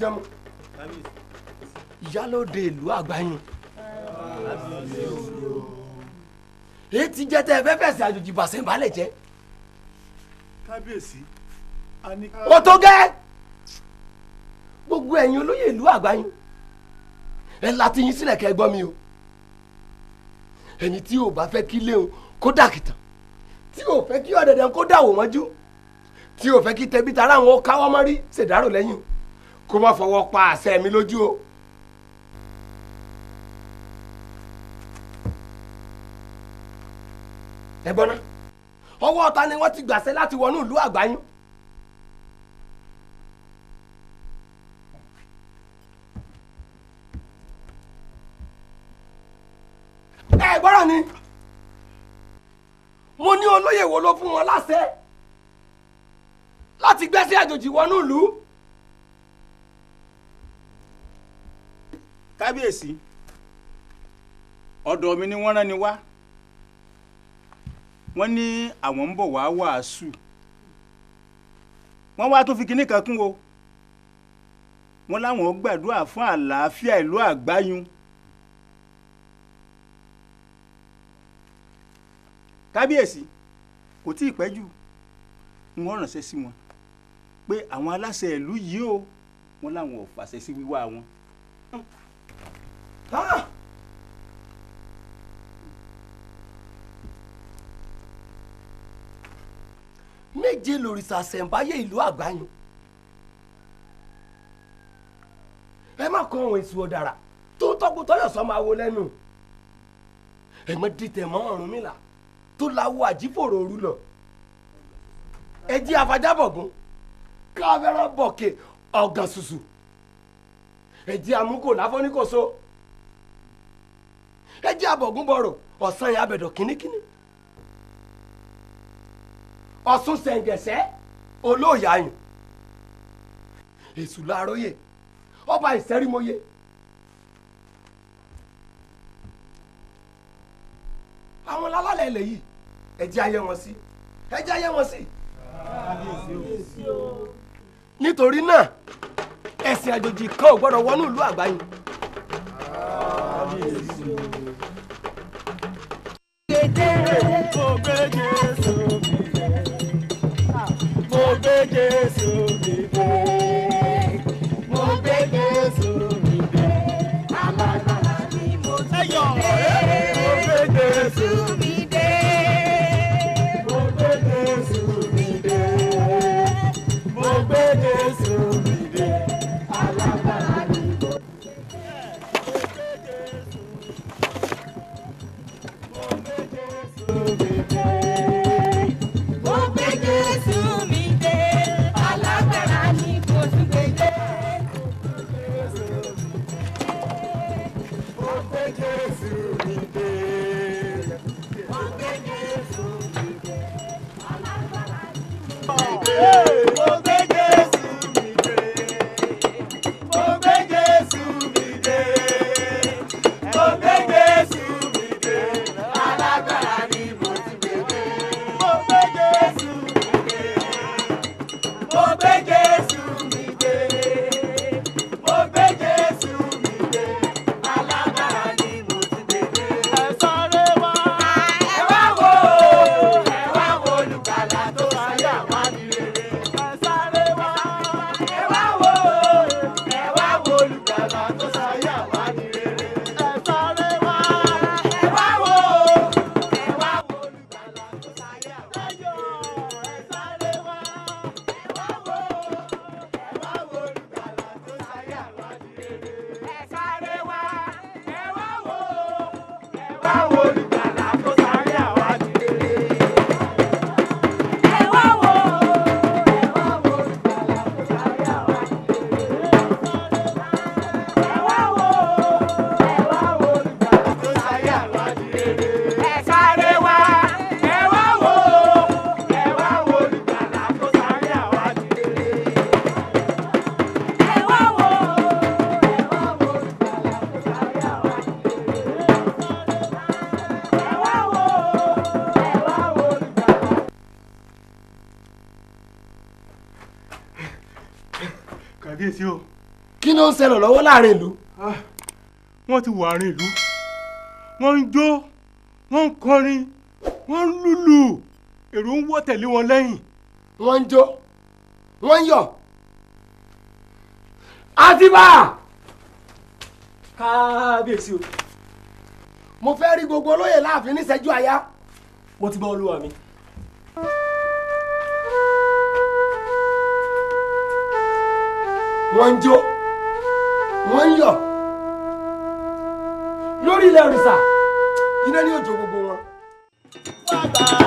jẹun ìyálòde ìlú àgbáyìn èyí ti jẹ tẹ fẹfẹ sí àjòjì bàṣẹ ìbálẹ jẹ. kábíyèsí a o tó gẹ́ gbogbo ẹ̀yin olóyè ìlú àgbáyìn ẹ láti yín sílẹ̀ kẹ́ gbọ́ mi o ẹni tí o. bá fẹ́ kí léun kó dàkìtàn tí ò fẹ́ kí ọ̀dẹ̀dẹ̀ kó dàwò mọ́jú tí ò fẹ́ kí tẹbí tará àwọn káwọ́ mọ́rí ṣèdárò lẹ́yìn o kó má fọwọ́ pa àṣẹ mi lójú o. ẹ gbọ́ná ọwọ́ ọ̀tá ni wọ́n ti gbàṣẹ láti wọnú ìlú àgbáyún. ẹ gbọ́dọ̀ ni mo ní olóyè wo ló fún wọn láṣẹ láti gbẹ́sẹ̀ àjòjì wọnú ìlú. Kábíyèsí ọ̀dọ̀ mi ni wọ́n rán ni wá. Wọ́n ní àwọn ń bọ̀ wá wàásù. Wọ́n wá tó fi kinní kan kún o. Wọ́n láwọn gbàdúrà fún àlàáfíà ìlú àgbáyún. Kábíyèsí kò tí ì pẹ́ jù. Wọ́n ránṣẹ́ sí wọn pé àwọn aláṣẹ ìlú yìí o. Wọ́n láwọn ò fàṣẹ sí wíwá wọn. Méje lòrìṣà ṣẹ̀ǹbáyé ìlú àgbáyùn ẹ má kọ ohun èso ọ̀dàrà tó tọ́kù tọ́yọ̀ sọ máa wo lẹ́nu. Ẹ mọ dìtẹ̀ mọ́ Ọ̀rúnmìlà tó láwọ àjífòrò òru lọ. Ẹ jí afájábọ̀gún káfẹ́rẹ́ bọ̀kẹ́ ọ̀gàn ṣùṣù. Ẹ jí amúkò láfọ́níkòso ẹ jí abọ̀gún bọ̀rọ̀. Ọ̀sán yẹn abẹ̀dọ̀ kínníkínní. Ọ̀sùn sẹ̀ǹgẹ̀sẹ̀ olóòyàyùn èṣù làróyè. Ọba ìsẹ́rímọ́yé àwọn lálálẹ̀ ilẹ̀ yìí ẹ jẹ́ ayé wọn sí. Ẹ jẹ́ ayé wọn sí. nítorí náà ẹ̀sìn àjòjì kan ò gbọ́dọ̀ wọnú ìlú àgbáyé. Jésù mi dé mo gbé jésù mi dé kábíyèsí o kí ló ń ṣẹlẹ̀ lọ́wọ́ láàárín ìlú. wọ́n ti wọ àárín ìlú wọ́n ń jó wọ́n ń kọrin wọ́n ń lùlù èrò ń wọ́ tẹ̀lé wọn lẹ́yìn. wọ́n ń jó wọ́n ń yọ̀. àtibá kábíyèsí o mo fẹ́ rí gbogbo olóyè láàfin níṣẹ́jú àyá. mo ti gbọ́ olúwa mi. Wọ́n ń jó. Wọ́n ń yọ̀. Lórí ilẹ̀ òrìṣà iná ní òjò gbogbo wọn. Wá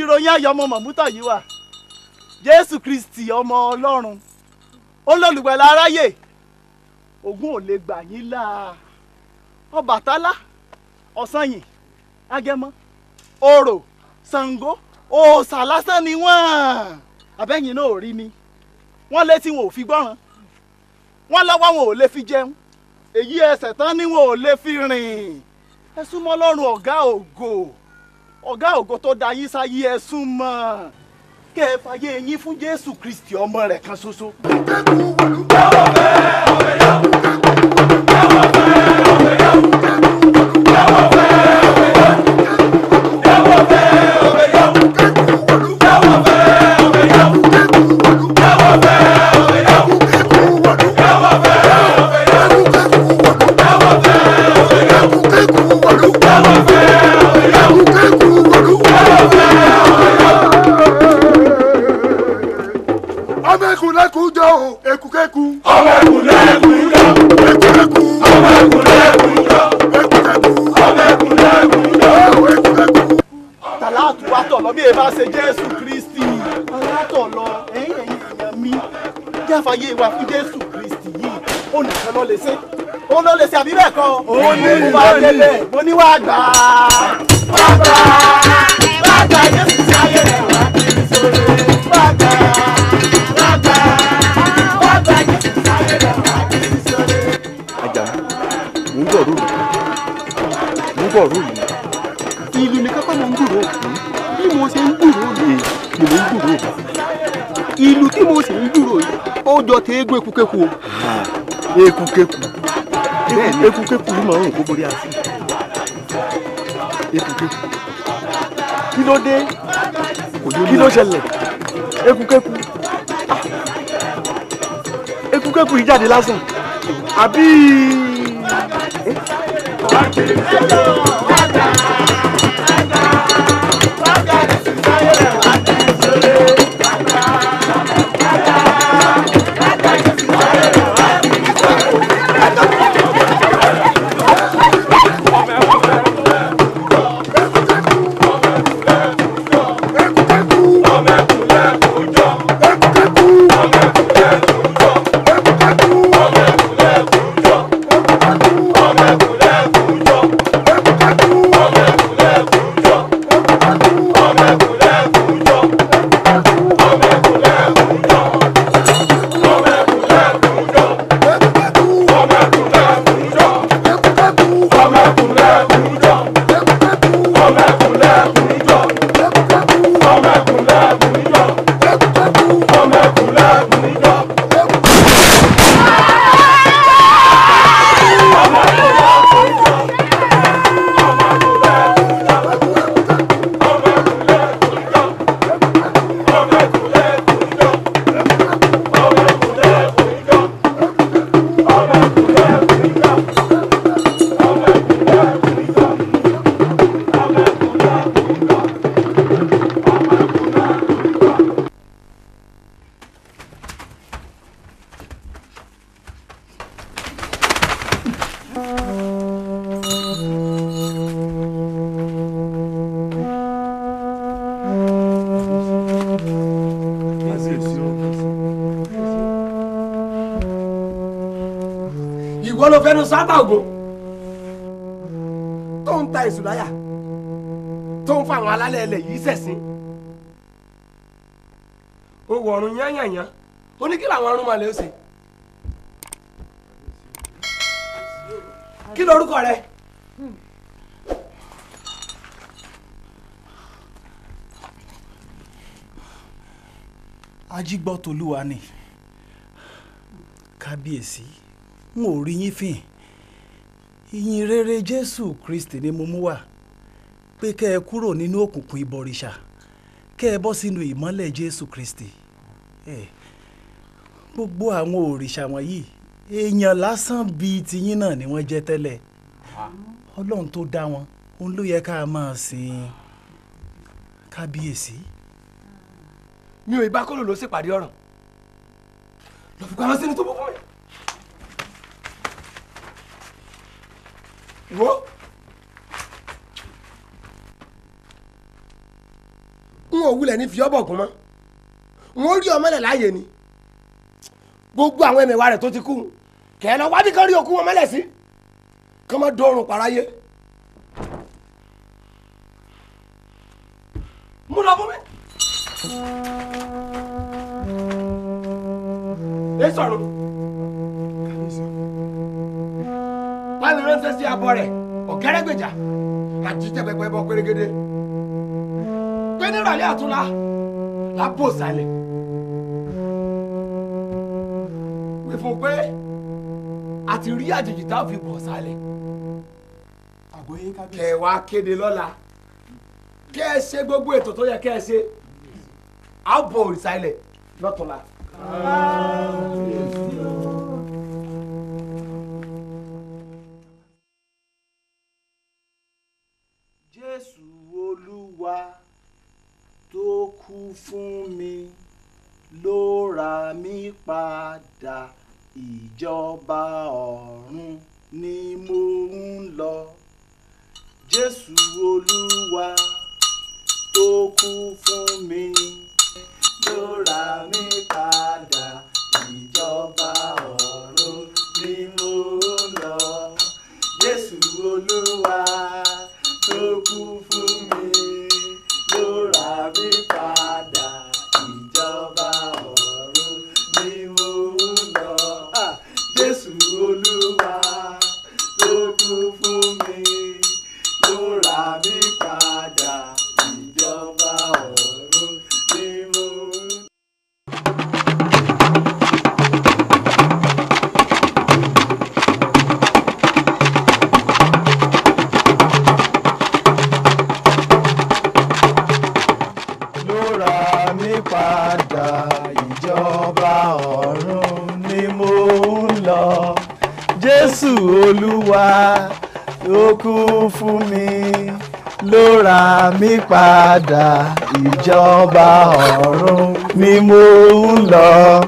ìròyìn ayọ̀ ọmọ mọ̀mútọ̀ yìí wà. Jésù kristi ọmọ ọlọ́run. Olólùgbàlà aráyè. Ogun ò lè gbà yín là. Ọbàtálá ọ̀sanyìn agẹmọ orò ṣàngó òòṣà lásán ni wọ́n. Abẹ́yìn náà ò rí ni wọ́n létí wọn ò fi gbọ́ràn. Wọ́n lọ́wọ́ wọn ò lè fi jẹun. Èyí ẹsẹ̀ tán ni wọn ò lè fi rìn. Ẹ súnmọ́ lọ́rùn ọ̀gá ògo ọ̀gá ògo tó da yín sáyé ẹ súnmọ́ kẹ́ ẹ fàyè yín fún jésù kristi ọmọ rẹ̀ kan ṣoṣo. ọmọ wa tọ̀ lọ bí ẹ bá ṣe jésù kristi tàlàtọ̀ lọ ẹ̀yìn ẹ̀yìn èèyàn mi jáfàyè wa fún jésù kristi yìí. Ó nìkan ló lè ṣe. Ó ló lè ṣe àbí bẹ́ẹ̀ kọ́? Ó ní wá délẹ̀ mo ní wá gbà á ekukeku o. ekukeku ekukeku yìí máa ń kó borí àti. Ekukeku kí ló dé? Kí ló ṣẹlẹ̀? Ekukeku ah, ekukeku yìí jáde lásán. Àbí. ìwọ sẹ̀sìn ó wọ ọ̀run yányànyán ó ní kí làwọn arúnmalẹ̀ ó ṣe? Kí lorúkọ rẹ? Ajígbọ́tolúwa ni. Kábíyèsí n ò rí yín fìn ìyìn rere jésù kristi ni mo mú wá pé kẹ́ ẹ kúrò nínú òkùnkùn ìbọ̀rìṣà kẹ́ ẹ bọ́ sínú ìmọ́lẹ̀ jésù kristi gbogbo àwọn òrìṣà wọ̀nyí èèyàn lásán bíi tiyín náà ni wọ́n jẹ́ tẹ́lẹ̀ ọlọ́run tó dá wọn òun ló yẹ ká máa sìn kábíyèsí. mi ò ibà kọ́ ló ló ṣèpàdé ọ̀ràn lọ fi pamọ́ sínú tó bọ́ fún mi. wo òwúlẹ̀ ní fiọ́bọ̀gùn mọ́. Wọ́n rí ọmọlẹ̀ láàyè ni. Gbogbo àwọn ẹ̀mẹ̀wá rẹ̀ tó ti kú kẹ́ ẹ lọ wábí kan rí òkú wọn mọ́lẹ̀ sí. Kọ́ mọ́ dọ́rùn paráyé. Mú lọ fún mi. ẹ sọ̀rọ̀. Báyìí ránṣẹ́ sí abọ́ rẹ̀? Ọ̀gẹ́rẹ́gbèjà àjíjẹ́pẹpẹ bọ́ pérégedé pé nírọ̀lẹ́ àtúnlá. Lábò sálẹ̀. Wí fún pé a ti rí àjèjì tá a fi bọ̀ sálẹ̀. Kẹ́ wá kéde lọ́la. Kẹ́ ẹ ṣe gbogbo ètò tó yẹ kẹ́ ẹ ṣe. A bọ̀ òrìṣà ilẹ̀ lọ́tọ̀la. jésù padà ìjọba ọ̀run ni mo ń lọ.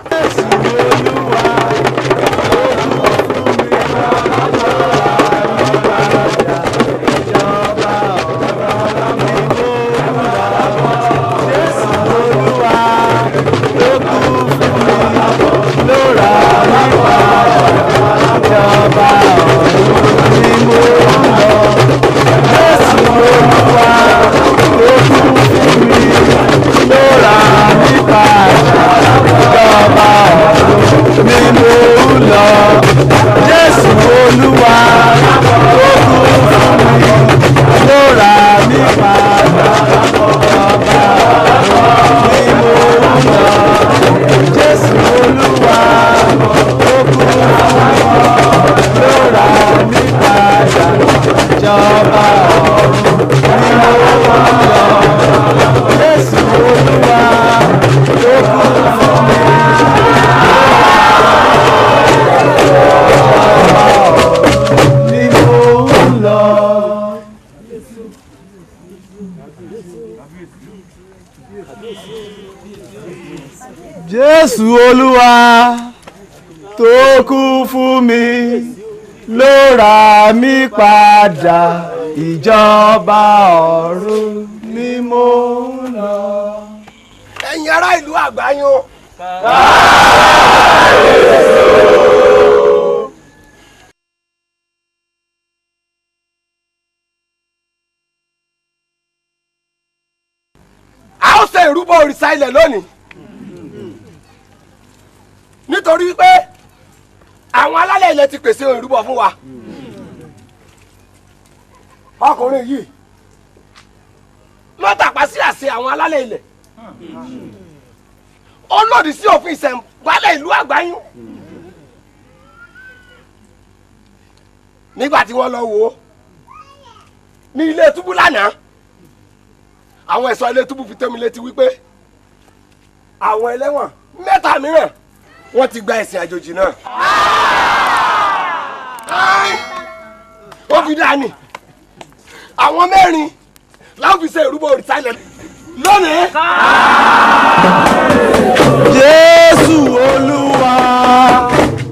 Padà ìjọba ọ̀run ni mo ń lọ. ẹ̀yin ará ìlú àgbáyún. a ó ṣe ìrúbọ òrìṣà ilẹ̀ lónìí nítorí wípé àwọn alálẹ̀ ilẹ̀ ti pèsè ìrúbọ fún wa ọkùnrin yìí. Ló tàpá sí àṣẹ àwọn alálẹ̀ ilẹ̀. Ó lòdì sí òfin ìṣẹ̀ǹgbálẹ̀ ìlú àgbáyún nígbà tí wọ́n lọ wò ó ní ilé túbú lánàá àwọn ẹ̀ṣọ́ ilé túbú fi tó mi létí wípé àwọn ẹlẹ́wọ̀n mẹ́ta mìíràn wọ́n ti gba ẹ̀sìn àjòjì náà. Ó fi dání àwọn mẹ́rin láwọn fi ṣe ìrúbọ òrìṣà ilẹ̀ lónìí. Jésù Olúwa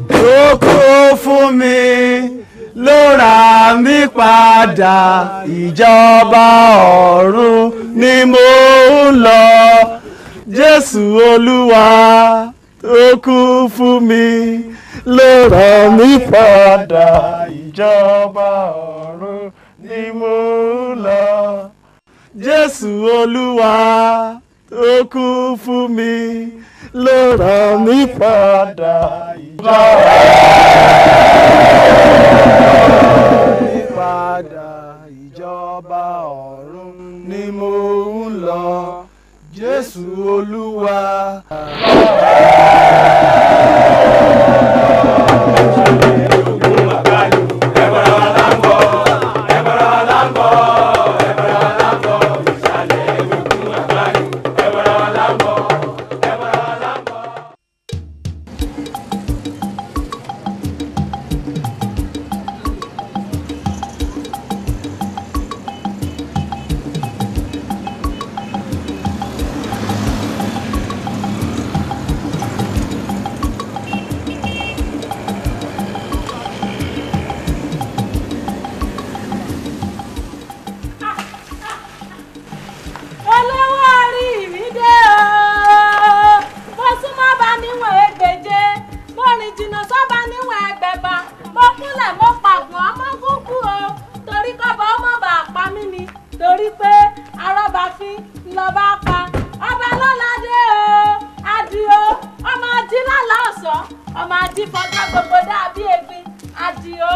tó kú fún mi ló ra mí padà. Ìjọba ọ̀run ni mo ń lọ. Jésù olúwa ó kú fún mi ló ràn mí padà. Ìjọba ọ̀run ni mo ń lọ. Jésù olúwa ó kú fún mi ló ràn mí padà. Ìjọba padà. Ìjọba ọ̀run ni mo ń lọ. Jésù olúwa. Arọ́bàfin lọ́ba pa. Ọba lọ́ládé o adio ọmọ ají lálá ọ̀sán ọmọ ají fọjá gbogbo dàbí egbin. Adio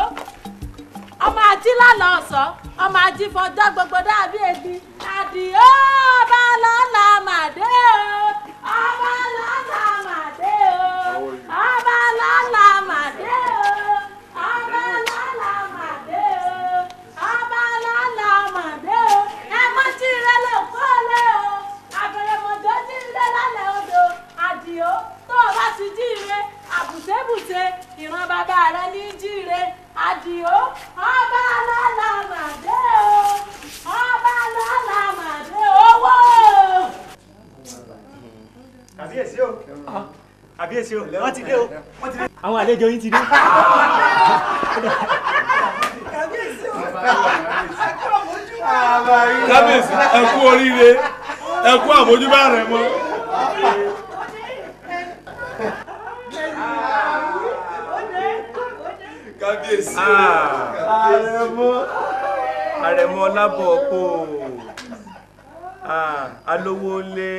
ọmọ ají lálá ọ̀sán ọmọ ají fọjá gbogbo dàbí egbin. Adio ọba lọ́la màdé o ọba kàbíyèsí o. Wọ́n ti dé o. Wọ́n ti dé. àwọn àlejò yín ti dé. kábíyèsí ẹ kú oríire. Ẹ kú àmójúbà rẹ mọ. kábíyèsí àrẹ̀mọ. Àrẹ̀mọ lábọ̀ kó alówó lé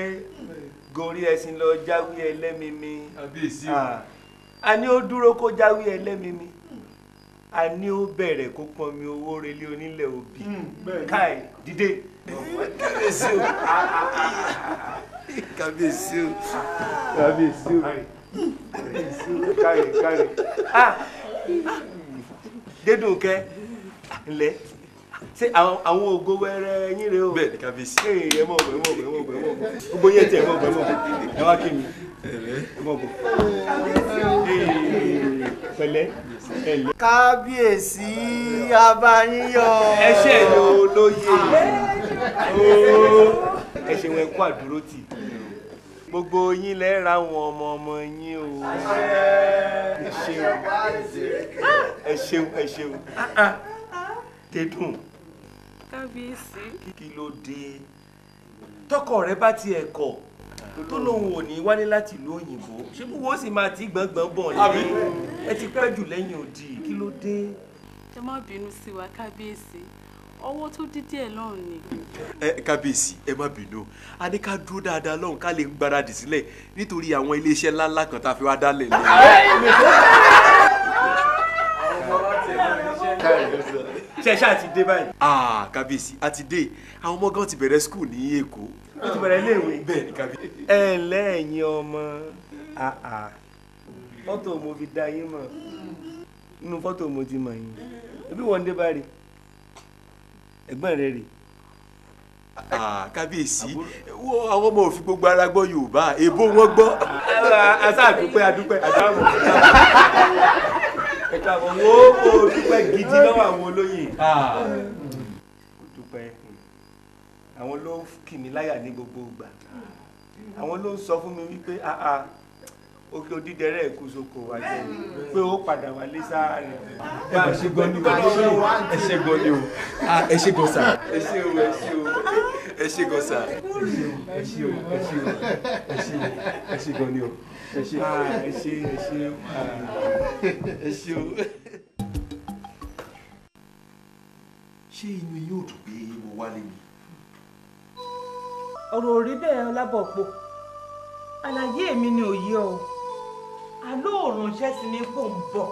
gorí ẹṣin lọ jáwé ẹlẹ́mìmí kábíyèsí a ní ó dúró kó jáwé ẹlẹ́mìmí a ní ó bẹ̀rẹ̀ kó pọnmi owó relé onílẹ̀ òbí. Káì dìde. kábíyèsí o. Kábíyèsí o. Kábíyèsí o. Kábíyèsí o. Káì káì. Dédùn kẹ. Ńlẹ ṣé àwọn ògo wẹrẹ yín rè o. bẹ́ẹ̀ ni kábíyèsí. ẹ mọ̀ bọ̀ ẹ mọ̀ bọ̀ ẹ mọ̀ bọ̀ ẹ mọ̀ bọ̀ gbogbo yẹn tẹ ẹ mọ̀ bọ̀ ẹ mọ̀ bọ̀ ẹ wá kí mi ẹ mọ̀ bọ̀. Pẹ̀lẹ́ ẹ lẹ. kábíyèsí abayíyọ. ẹ ṣe ẹ ló lóye ooo ẹ ṣe wọn kó àdúró tì gbogbo yín lẹ ra àwọn ọmọ ọmọ yín o ẹ ṣeun ẹ ṣeun ẹ ṣeun dédùn kábíyèsí. kí ló dé tọkọ rẹ bá tiẹ̀ kọ̀ tó lóun ò ní wálé láti ìlú òyìnbó ṣé wọ́n sì máa ti gbọ̀ngbọ̀n bọ̀ ní ẹ ti pẹ́ jù lẹ́yìn òdì kí ló dé. ẹ má bínú sí wa kábíyèsí ọwọ́ tó dídí ẹ̀ lọ́rùn ni. ẹ kábíyèsí ẹ má bínú a ní ká dúró dáadáa lọ́hùn ká lè gbáradì sílẹ̀ nítorí àwọn iléeṣẹ́ ńláńlá kan tá a fi wá dálẹ̀ lé. Ṣe ṣáà ti dé báyìí. ah kábíyèsí a ti dé. Àwọn ọmọ gan ti bẹ̀rẹ̀ skul ní èkó. ó ti bẹ̀rẹ̀ iléèwé. bẹ́ẹ̀ ni kábíyèsí. ẹ ǹlẹ́ ẹ̀yin ọmọ. Fọ́tò mo fi dá yín mọ̀. Nínú fọ́tò mo ti mọ̀ yín. Ẹbí wọn dé báyìí ẹ̀gbọ́n rẹ rè. Ah kábíyèsí. Àwọn ọmọ òfin gbogbo ara gbọ́ yorùbá. Èbó wọn gbọ́. asa àdúpẹ́ àdúpẹ́ àdáhùn ẹ káàbọ̀ wo kò dúpẹ́ gidi lọ́wọ́ àwọn olóyè. Kò dúpẹ́. Àwọn ló kì mí láyà ní gbogbo ìgbà. Àwọn ló ń sọ fún mi wípé òkè òdìdẹrẹ ẹkú soko wa jẹ. Pé ó padà wálé sáà rẹ. ẹ ṣe gan ni o. Ẹ ṣe gan ni o. Ẹ ṣe gan sa. ẹ ṣe o ẹ ṣe o. Ẹ ṣe gan sa. ẹ ṣe o ẹ ṣe o ẹ ṣe o ẹ ṣe gan ni o ẹ ṣe ẹ ṣe ẹ ṣe ẹ ṣe o. ṣé inú yín ò dùn pé mo wálé ni. ọ̀rọ̀ ò rí bẹ́ẹ̀ ọlábọ̀pọ̀. Àlàyé mi ni òye ọ àlọ́ òrùnṣẹ́ sí mi kò ń bọ̀.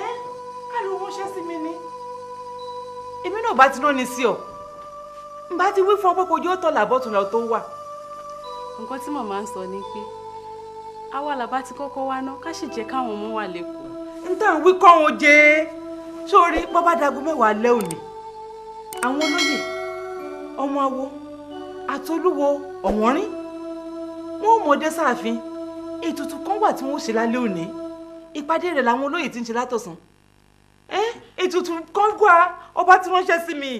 Ẹ́ àlọ́ òrùnṣẹ́ sí mi ni. Èmi náà bá ti rán ni sí ọ. N bá ti wí fún ọ pé kojú ó tọ́ làbọ̀tún lọ tó wà. nǹkan tí màmá ń sọ ni pé àwa làbá ti kọ́kọ́ wá ná ká sì jẹ́ káwọn ọmọ wà lẹ́kọ̀ọ́. n tà ń wí kọ́ wọn jẹ́. Sórí bọ́bá dago mẹ́wàá lẹ́ òní àwọn olóyè ọmọ awo àtolúwo ọ̀wọ́nrín wọn ò mọdé sáàfin. Ètùtù kan wà tí wọn ó ṣe lálẹ́ òní. Ìpàdé rẹ̀ làwọn olóyè ti ń ṣe látọ̀sán. Ètùtù kan wà. Ọba tí wọ́n ṣe sí mi.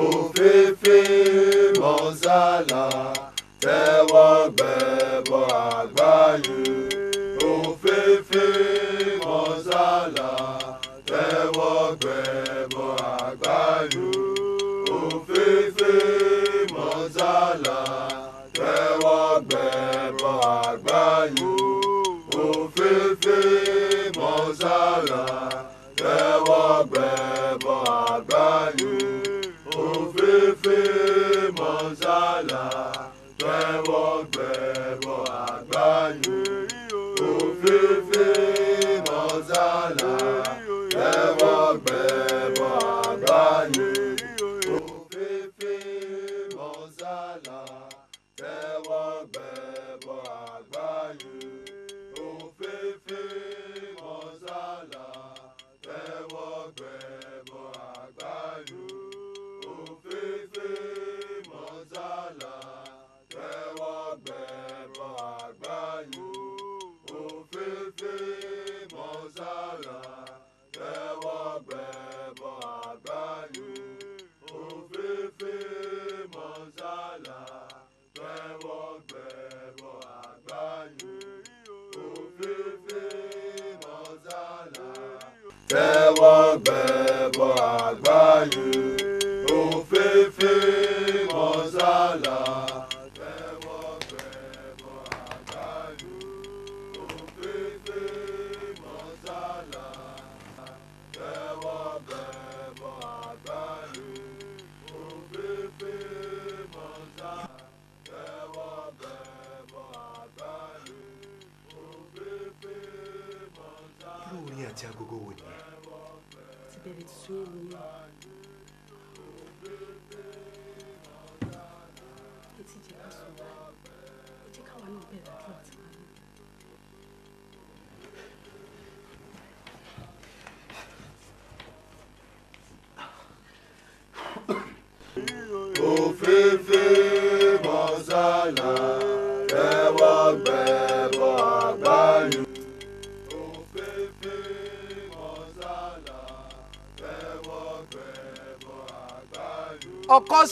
Òféfé mọ́sálà tẹ́wọ́ gbẹ̀bọ̀ àgbáyé. Òféfé mọ́sálà tẹ́wọ́ gbẹ̀bọ̀ àgbáyé. Òféfé mọ́sálà tẹ́wọ́ gbẹ̀bọ̀ àgbáyé. Òféfé mọ́sálà Love.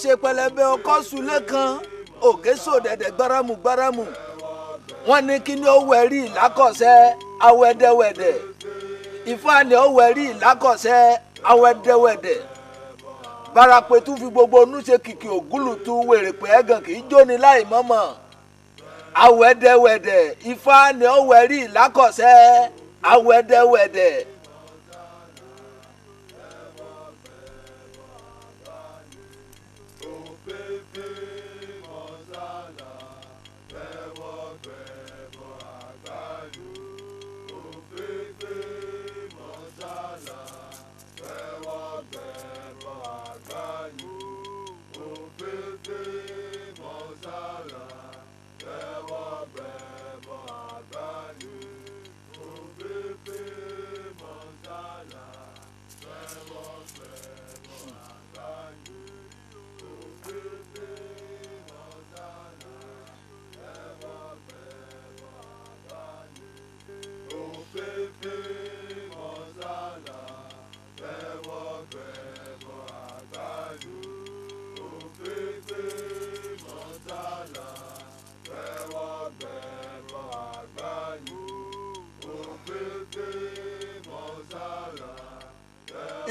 Ṣe pẹlẹbẹ ọkọ sulé kan òkè sòdẹdẹ gbáramù gbáramù wọn ní kí ó wẹrí ìlákọsẹ awẹdẹwẹdẹ. Ni ó wẹrí ìlákọsẹ awẹdẹwẹdẹ. Barapetu fi gbogbo onú kìkì ògúlùtù wèrèpẹ ẹgàn kì jóni láì mọ̀mọ̀. Awẹdẹwẹdẹ ni ó wẹrí ìlákọsẹ awẹdẹwẹdẹ.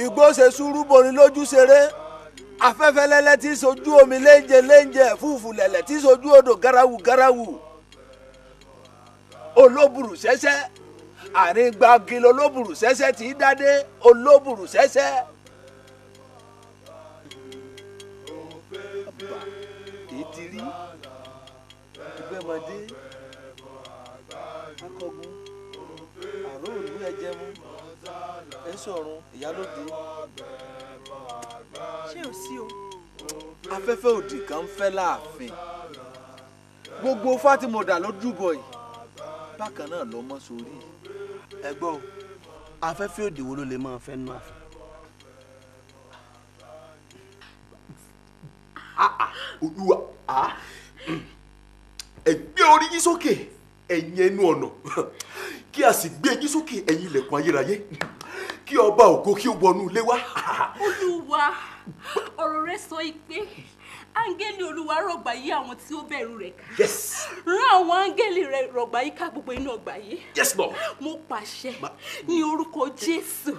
Igbó ṣe sùúrù borin lójú ṣeré. Afẹ́fẹ́ lẹ́lẹ́ tí sojú omi léńjẹ léńjẹ fúfú lẹ̀lẹ̀ tí sojú odò garawu garawu. Olóbùrù ṣẹṣẹ àárín gbági olóbùrù ṣẹṣẹ tí í dádé olóbùrù ṣẹṣẹ. Àbá, èyí ti rí ẹgbẹ́mọdé akọgun àrò òlú ẹjẹmú ẹsọrun ìyálóde ṣé ò sí o. afẹ́fẹ́ òdì kan ń fẹ́ láàfin gbogbo fátìmọ̀dà ló dúbọ yìí bákan náà ló mọ́ sórí. ẹ gbọ́ afẹ́fẹ́ òdì wo ló lè máa fẹ́ nù àfẹ́. olúwa ah, ẹ gbé orí yín sókè ẹ̀yin ẹnu ọ̀nà kí a sì gbé yín sókè ẹ̀yin ilẹ̀kùn ayérayé kí ọba ògo kí ó wọnú ilé wa. olúwa ọ̀rọ̀ rẹ sọ pé áńgẹ́lì olúwa rọ̀gbà yí àwọn tí ó bẹ̀rù rẹ̀ ká yes rán àwọn áńgẹ́lì rẹ̀ rọ̀gbà yí ká gbogbo inú ọgbà yìí yes lord. mo pàṣẹ ní orúkọ jésù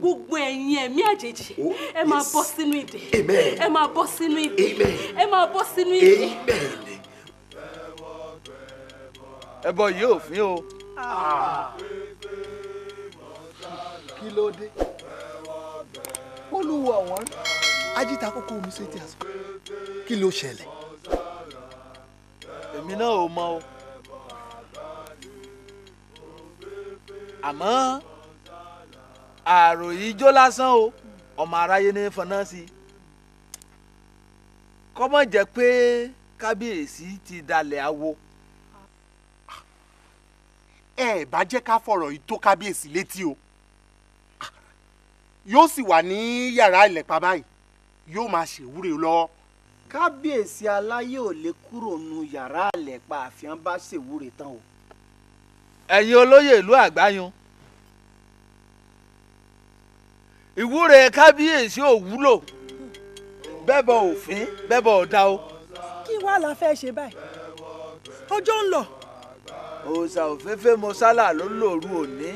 gbogbo ẹ̀yin ẹ̀mí àjèjì ẹ máa bọ́ sínú ìdè Amen. ẹ máa bọ́ sínú ìdè Amen. ẹ máa bọ́ sínú ìdè. ẹbọ yìí ò fín o. kí ló dé? Olúwa wọn. Ajíta kókó omi ṣe ti àsọ kí ló ṣẹlẹ̀. èmi náà ò mọ o. Àmọ́ àròyìn ijó lásán o. Ọmọ aráyé ní fọnà sí i. Kọ́mọ̀ jẹ́ pé kábíyèsí ti dalẹ̀ awo. ẹ bá jẹ́ ká fọ̀rọ̀ yìí tó kábíyèsí létí o yóò sì wà ní yàrá ìlẹ̀pà báyìí yóò máa ṣèwúre lọ́wọ́. kábíyèsí aláyé ò lè kúrò nu yàrá àlẹ́pà àfihàn bá ṣèwúre tán o. ẹ̀yin olóyè ìlú àgbáyun ìwúre kábíyèsí ò wúlò bẹ́bọ òfin bẹ́bọ ọ̀dà o. kí wàá la fẹ́ ṣe báyìí ọjọ́ ń lọ. òòṣà òféfé mọ́sálà ló lòru òní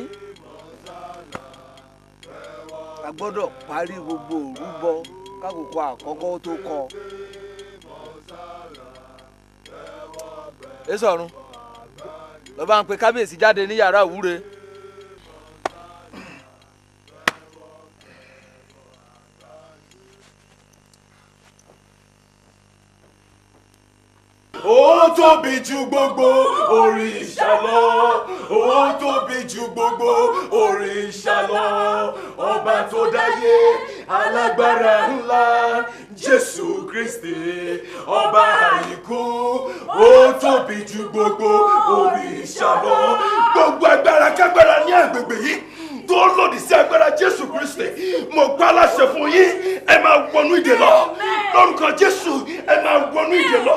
a gbọ́dọ̀ parí gbogbo òrúbọ kákòókò àkọ́kọ́ tó kọ. èsọ̀run ló bá ń pe kábíyèsí jáde ní yàrá ìwúre. Ó tóbi ju gbogbo òrìṣà lọ. Ó tóbi ju gbogbo òrìṣà lọ. Ọba tó dáyé alágbára ńlá jésù kristi ọba àìkú ó tóbi ju gbogbo òrìṣà lọ. Gbogbo agbára kágbára ní agbègbè yìí tó lòdì sí agbára jésù kristi. Mo pa aláṣẹ fún yín ẹ máa wọnú ìdè lọ. Lórúkọ jésù ẹ máa wọnú ìdè lọ.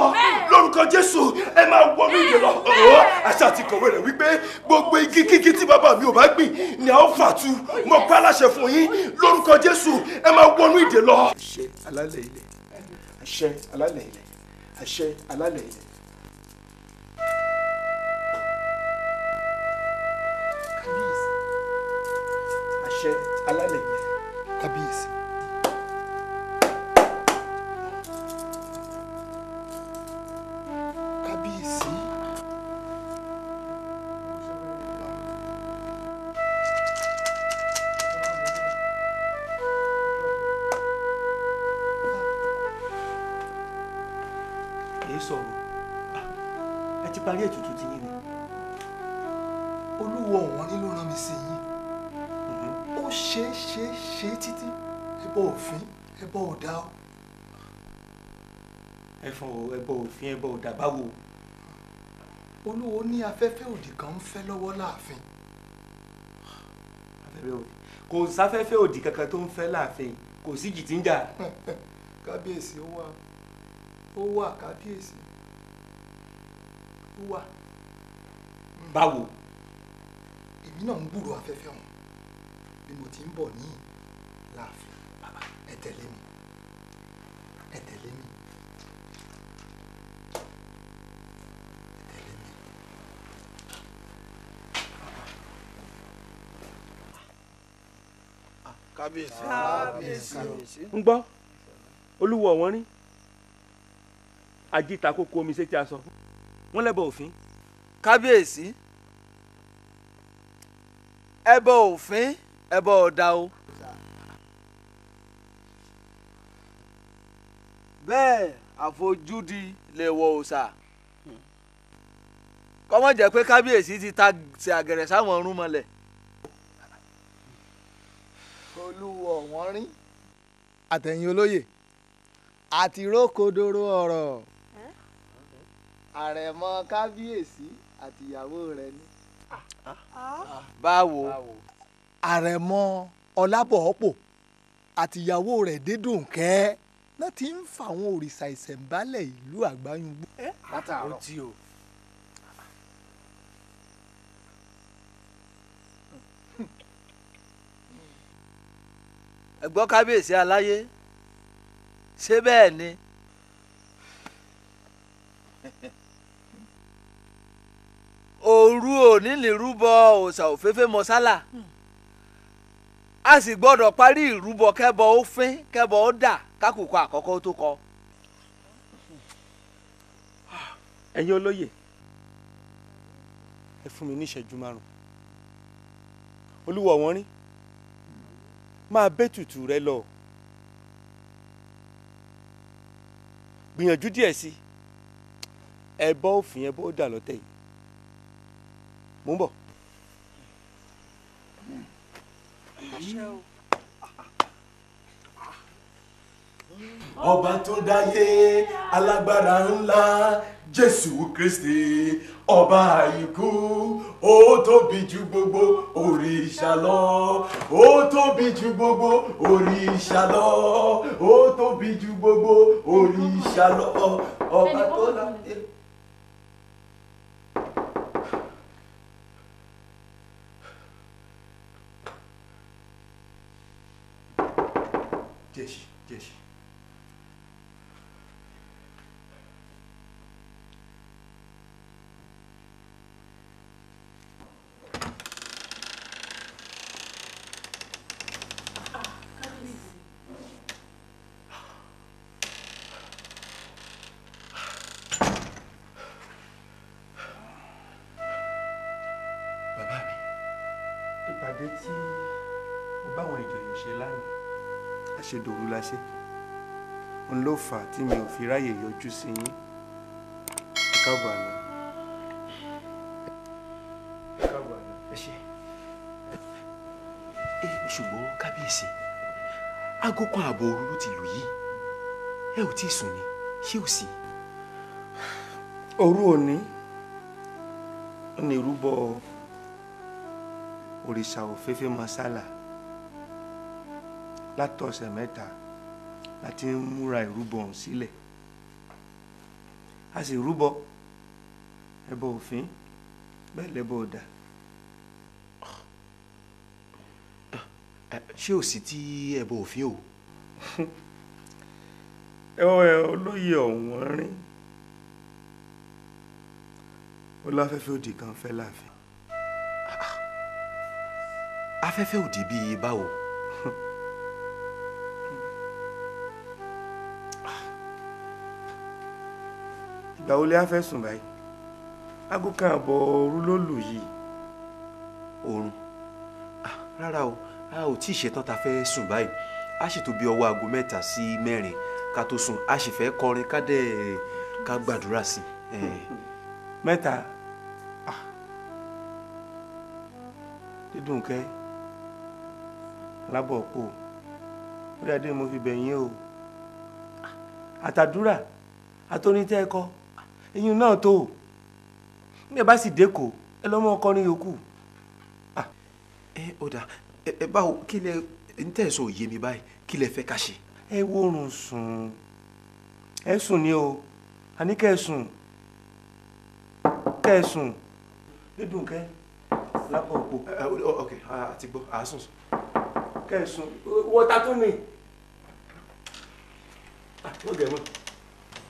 Lórúkọ jésù ẹ máa wọnú ìdè lọ. Ọ̀ọ́ àṣà àti kọ̀wé rẹ̀ wípé gbogbo igi kíkí tí bàbá mi ò bá gbìn ni a ó fà tu. Mo pa aláṣẹ fún yín. Lórúkọ jésù ẹ máa wọnú ìdè lọ. àṣẹ alálẹ̀ ilẹ̀. Àṣẹ alálẹ̀ ilẹ̀. Àṣẹ alálẹ̀ ilẹ̀. Àṣẹ alálẹ̀ ilẹ̀. kábíyèsí. kábíyèsí. Ẹfọn o ẹbọ òfin ẹbọ ọdà báwo. olúwo ní afẹ́fẹ́ òdì kan ń fẹ́ lọ́wọ́ láàfin. kò sáfẹ́fẹ́ òdì kankan tó ń fẹ́ láàfin kò sí jìtìjà. kábíyèsí ó wà ó wà kábíyèsí ó wà. báwo. èmi náà ń gbúrò afẹ́fẹ́ ọ̀hún bí mo ti ń bọ̀ ní láàfin ẹ tẹ̀lé mi ẹ tẹ̀lé mi. Kábíyèsí kábíyèsí. ń gbọ́ olúwo ọ̀wọ́n rí ajíta kókó omi sétí aṣọ wọ́n lẹ́bọ̀ òfin. kábíyèsí ẹbọ òfin ẹbọ ọ̀dà o. bẹ́ẹ̀ àfojúdi lè wọ òòṣà kọ́mọ jẹ́ pé kábíyèsí ti ta ṣe àgẹ̀rẹ̀ sáwọn ọ̀run mọ́lẹ̀. Olúwo ọ̀wọ́n rí àtẹ̀yìn olóyè. Àti rókòdoro ọ̀rọ̀. Àrẹ̀mọ kábíyèsí àtìyàwó rẹ̀ ni. báwo. àrẹ̀mọ ọlábọ̀ọ́pọ̀ àtìyàwó rẹ̀ dédùnkẹ́. Náà ti ń fa àwọn òrìṣà ìṣẹ̀ǹbálẹ̀ ìlú àgbáyùngbò látàárọ̀. Ẹ gbọ́ kábíyèsí aláyé ṣé bẹ́ẹ̀ ni. òru òní lè rúbọ òòṣà òféfé mọ́sálà a sì gbọ́dọ̀ parí ìrúbọ kẹ́bọ ó fín kẹ́bọ ó dà kákòókò àkọ́kọ́ tó kọ. ẹ̀yin olóyè ẹ fún mi ní ìṣẹ́jú márùn olúwo ọ̀wọ́n rí máa bẹ́ tutù rẹ lọ. Gbìyànjú díẹ̀ sí ẹ bọ́ òfin ẹ bọ́ dà lọ́tẹ̀ yìí. Mò ń bọ̀. ọba tó dáyé alágbára ńlá jésù kristi ọba àìkú tóbi ju gbogbo òrìṣà lọ ó tóbi ju gbogbo òrìṣà lọ ó tóbi ju gbogbo òrìṣà lọ ọba tó dáyé. Jésù, Jésù. Ṣe n ló fà á tí mi ò fi ráyè yọjú sí yín ẹ káàbọ̀ àná. ẹ káàbọ̀ àná. ẹ ṣe ẹ ṣùgbọ́n kábíyèsí aago kan ààbọ̀ òru ló ti lù yìí ẹ ò tí ì sùn ni ṣé ò sí. òru òní ní ìrúbọ òrìṣà òféfé masala látọ̀sẹ̀ mẹ́ta láti ń múra ìrúbọ ọ̀hún sílẹ̀ a sì rúbọ ẹbọ òfin bẹ́ẹ̀ lẹ́bọ ọ̀dà ṣé ò sí tí ẹbọ òfin o. ẹ olóyè ọ̀wọ́n rìn ó láfẹ́fẹ́ òdì kan fẹ́ láàfin. afẹ́fẹ́ òdì bíi báwo. Ìgbà wo lè á fẹ́ sùn báyìí? Aago kan àbọ̀ òru ló lù yìí. oorun rárá o. A ò tí ì ṣetán ta fẹ́ sùn báyìí. A sì tó bí ọwọ́ aago mẹ́ta sí mẹ́rin ká tó sùn. A sì fẹ́ kọrin ká dẹ̀ ká gbàdúrà sí i. mẹ́ta. Ah. dídùn kẹ́. Lábọ̀ pò. Ó dáadé mo fi bẹ̀yìn o. Àtàdúrà. Àtọ́nitẹ́ ẹ̀kọ́ eyín náà tó bí ẹ bá sì dẹ́kọ̀ ẹ lọ́mọ ọkọrin yòókù. ẹ ó dà ẹ báwo kí lẹ ń tẹ̀ sọ òye mi báyìí kí lẹ fẹ́ ká ṣe. ẹ wórun sùn ẹ sùn ni o àní kẹ́ ẹ sùn kẹ́ ẹ sùn dídùn kẹ́ lábọ̀ pò. ok àti gbọ́ àásùn sùn. kẹ́ ẹ sùn wọ́ta tún ni. wọ́n gẹ̀ mọ́.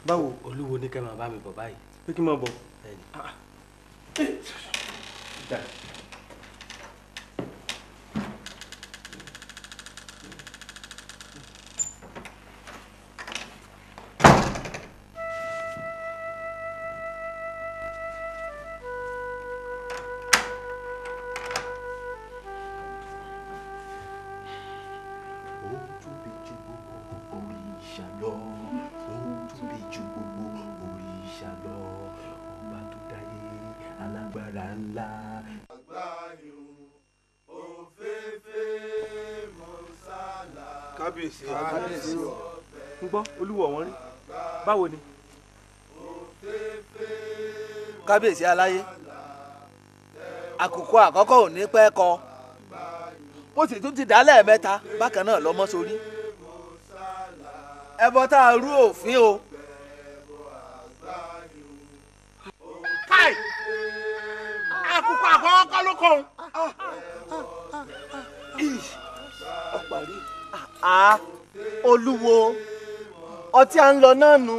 Báwo. olúwo ní kẹ́ máa bá mi bọ̀ báyìí. pé kí n máa bọ̀. Bẹ́ẹ̀ni. Kábíyèsí kábíyèsí. Ń gbọ́ olúwo wọn rí. Báwo ni. kábíyèsí aláyé. Àkókò àkọ́kọ́ ò ní pẹ́ kọ. Mo sì tún ti dá lẹ́ẹ̀mẹ́ta bákan náà lọ́mọ sórí. Ẹbọ tá a rú òfin o. káì àkọ́kọ́ kọ́ ló kọ́ ọ̀parí. a olúwo ọtí à ń lọ náà nu.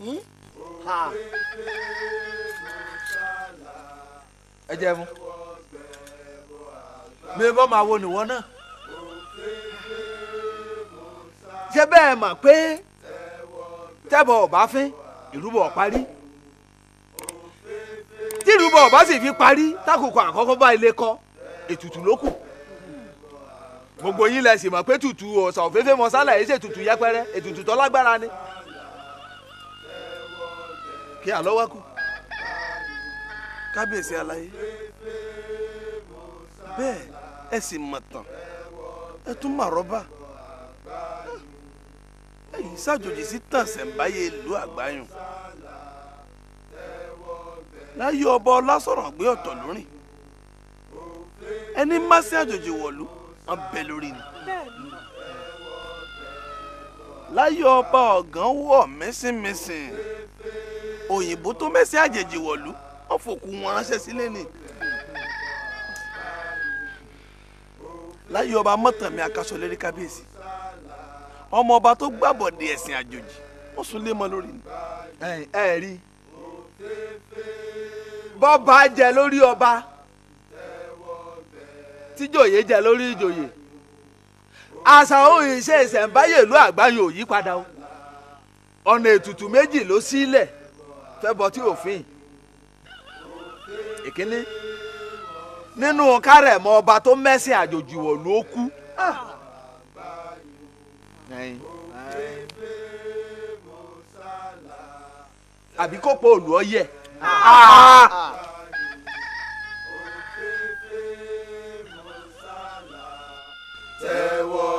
Hmm? Ẹ jẹ́ mu mi bọ́ máa wo nìwọ náà ṣé bẹ́ẹ̀ mọ̀ pé tẹ́bọ̀ ọ̀bá fín ìrúbọ parí tí ìrúbọ ọ̀bá sì fi parí tákòkò àkọ́kọ́ bá ilé kọ́ ètùtù ló kù. Gbogbo yín lẹ sì mọ̀ pé tutù ọ̀sán òféfé mọ́sálà yìí ṣètùtù yẹpẹrẹ ètùtù tó lágbára ni. Kí àlọ́ wá kù. Kábíyèsí aláyé. Bẹ́ẹ̀ ẹ sì mọ̀ tán. Ẹ tún mà rọ́bà. Ẹ̀yin ṣàjòjì sí tàn ṣẹ̀ǹbáyé ìlú àgbáyùn láyé ọba ọlásọ̀rọ̀ gbé ọ̀tọ̀ lórìn ẹni má sí àjòjì wọ̀lú wọn bẹ lórí ni. Láyé ọba ọ̀gán wọ̀ mẹ́sìnmẹ́sìn òyìnbó tó mẹ́sìn àjèjì wọ̀lú wọn fòkú wọn ránṣẹ́ sílé ni. Láyé ọba mọ́tàmí akaṣọ lérí kábíyèsí. Ọmọ ọba tó gbàbọ̀dé ẹ̀sìn àjòjì wọ́n sún lé mọ́ lórí ni. ẹ ẹ rí bọ́ba jẹ lórí ọba tíjòyè jẹ lórí ìjòyè. Àṣà òyìn ṣe ìṣẹ̀ǹbáyé ìlú àgbáyé ò yí padà o. Ọ̀nà ètùtù méjì ló sílẹ̀ fẹ́ bọ́ tí òfin. Ìkíní nínú kárẹ̀mọ́ ọba tó mẹ́sìn àjòjì wọ̀ ló kú. Àbí kó po òlù ọyẹ. tẹ́wọ́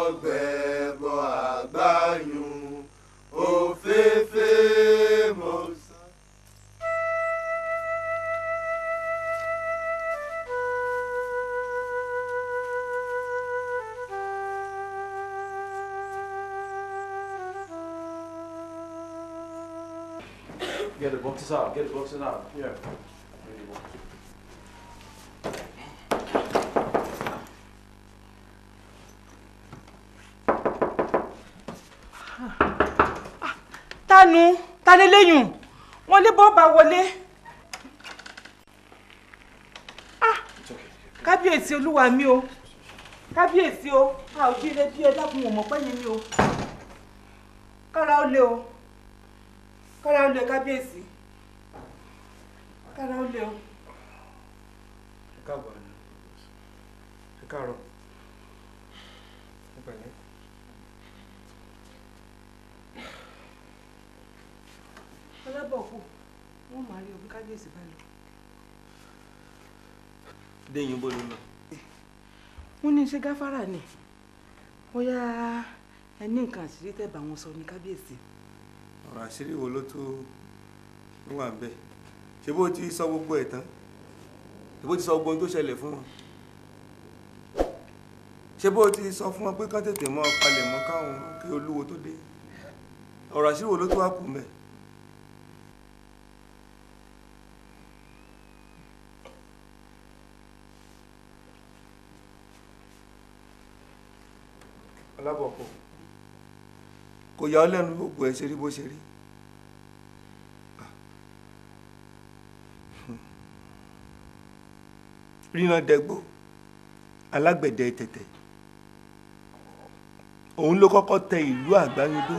àgbáyùn òféfé mọ́sá. Get the boxes out. Get the boxes out. Yeah. tánu tani lẹ́yìn wọn lé bọ́ọ̀bà wọlé Ah, kábíyèsí olúwa mi o kábíyèsí o a ò jíire bí ẹ dákun ò mọ̀ pẹ́yìn mi o kára ó lé o kára ó lé kábíyèsí kára ó lé o. ẹ káàbọ̀ àná ẹ káàárọ̀ ẹ pẹ̀lẹ́. ọlọ́bọ̀kù wọ́n máa rí omi kábíyèsí bá lọ. déyìn bó ló lọ. wọ́n ní ṣe gáfárà ni bóyá ẹ ní nǹkan àṣírí tẹ́ bá wọn sọ ní kábíyèsí. Ọ̀rọ̀ àṣírí wo ló tó wà ń bẹ̀ bó ti sọ gbogbo ẹ̀ tán? Ṣé bó ti sọ gbogbo ohun tó ṣẹlẹ̀ fún wọn? Ṣé bó ti sọ fún wọn pé kán tètè mọ́ palẹ̀ mọ́ káwọn kí olúwo tó dé? Ọ̀rọ̀ àṣírí wo ló tó wá kù mẹ́. ọlábọ̀pọ̀ kò yà ọ́ lẹ́nu gbogbo ẹ̀ ṣe rí bó ṣe rí. ríran dẹgbó alágbẹ̀dẹ tẹ̀tẹ̀ òun ló kọ́kọ́ tẹ ìlú àgbáyédó.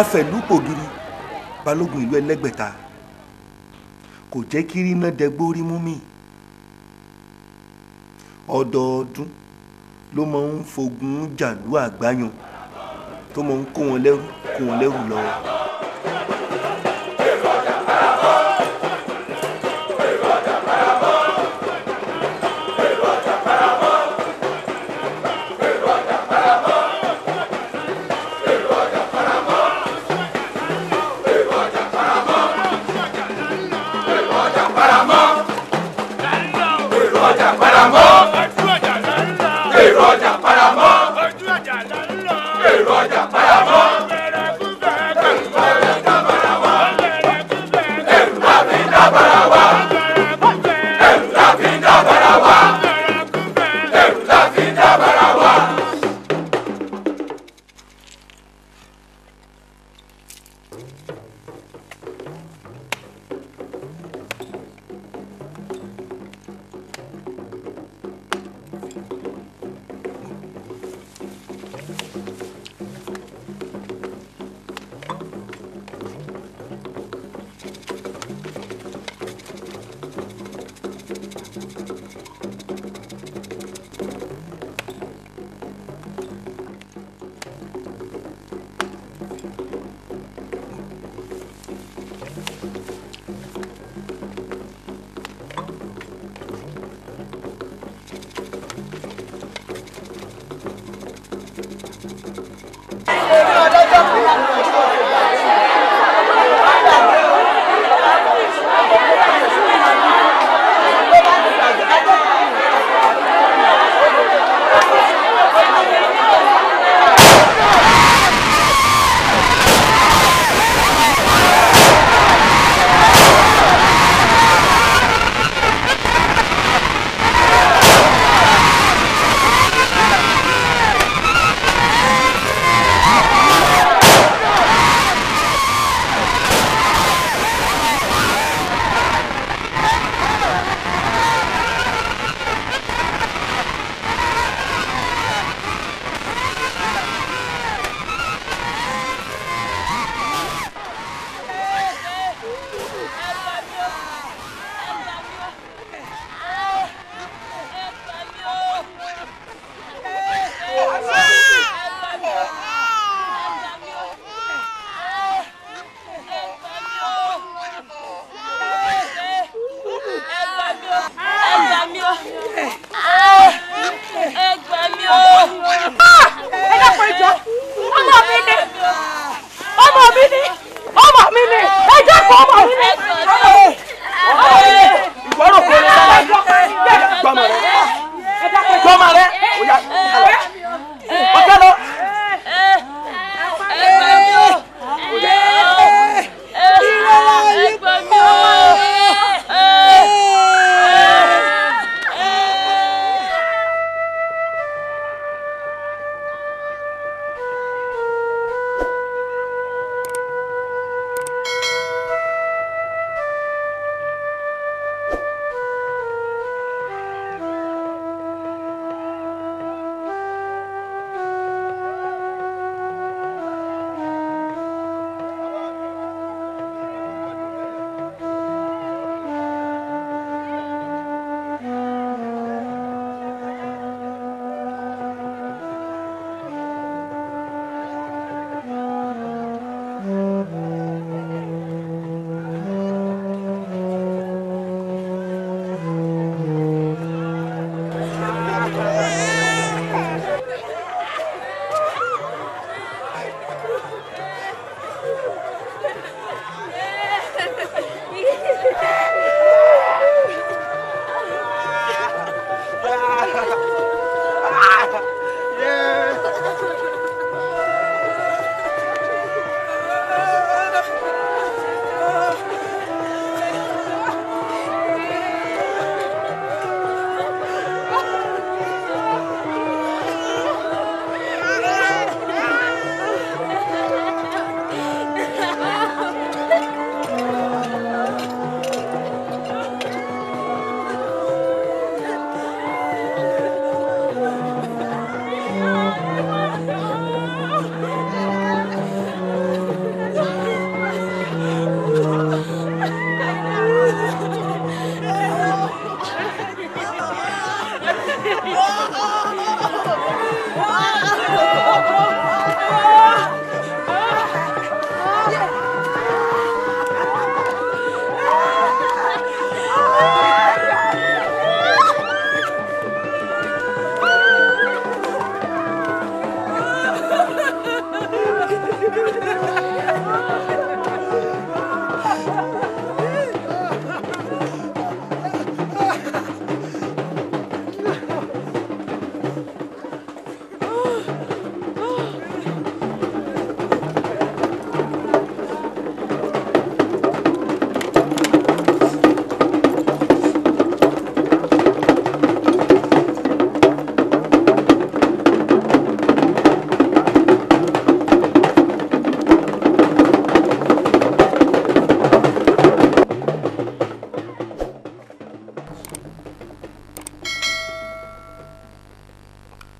Afẹ̀lúpògiri balógun ìlú ẹlẹ́gbẹ̀ta kò jẹ́ kí rí náà dẹgbórí mú mi ọdọọdún ló máa ń fogun jàlú àgbáyàn tó máa ń kó wọn lẹ́rú kó wọn lẹ́rú lọ. Èrò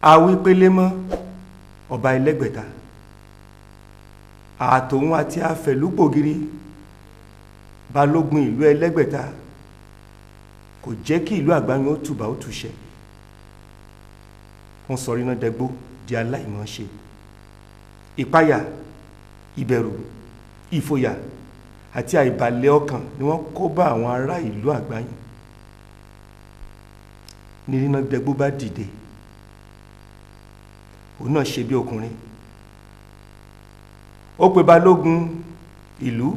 awípélémọ́ ọba ẹlẹ́gbẹ̀ta. Àtòun àti afẹ̀lúpògiri balógun ìlú ẹlẹ́gbẹ̀ta kò jẹ́ kí ìlú àgbáyé ó tùbà ó tùṣẹ́. Wọ́n sọ rí náà dẹgbó di aláìmọ̀ọ́ṣe. Ìpayà ìbẹ̀rù ìfòyà àti àìbalẹ̀ ọkàn ni wọ́n kó bá àwọn ará ìlú àgbáyé. Ní náà dẹgbó bá dìde òun náà ṣe bí ọkùnrin ó pe balógun ìlú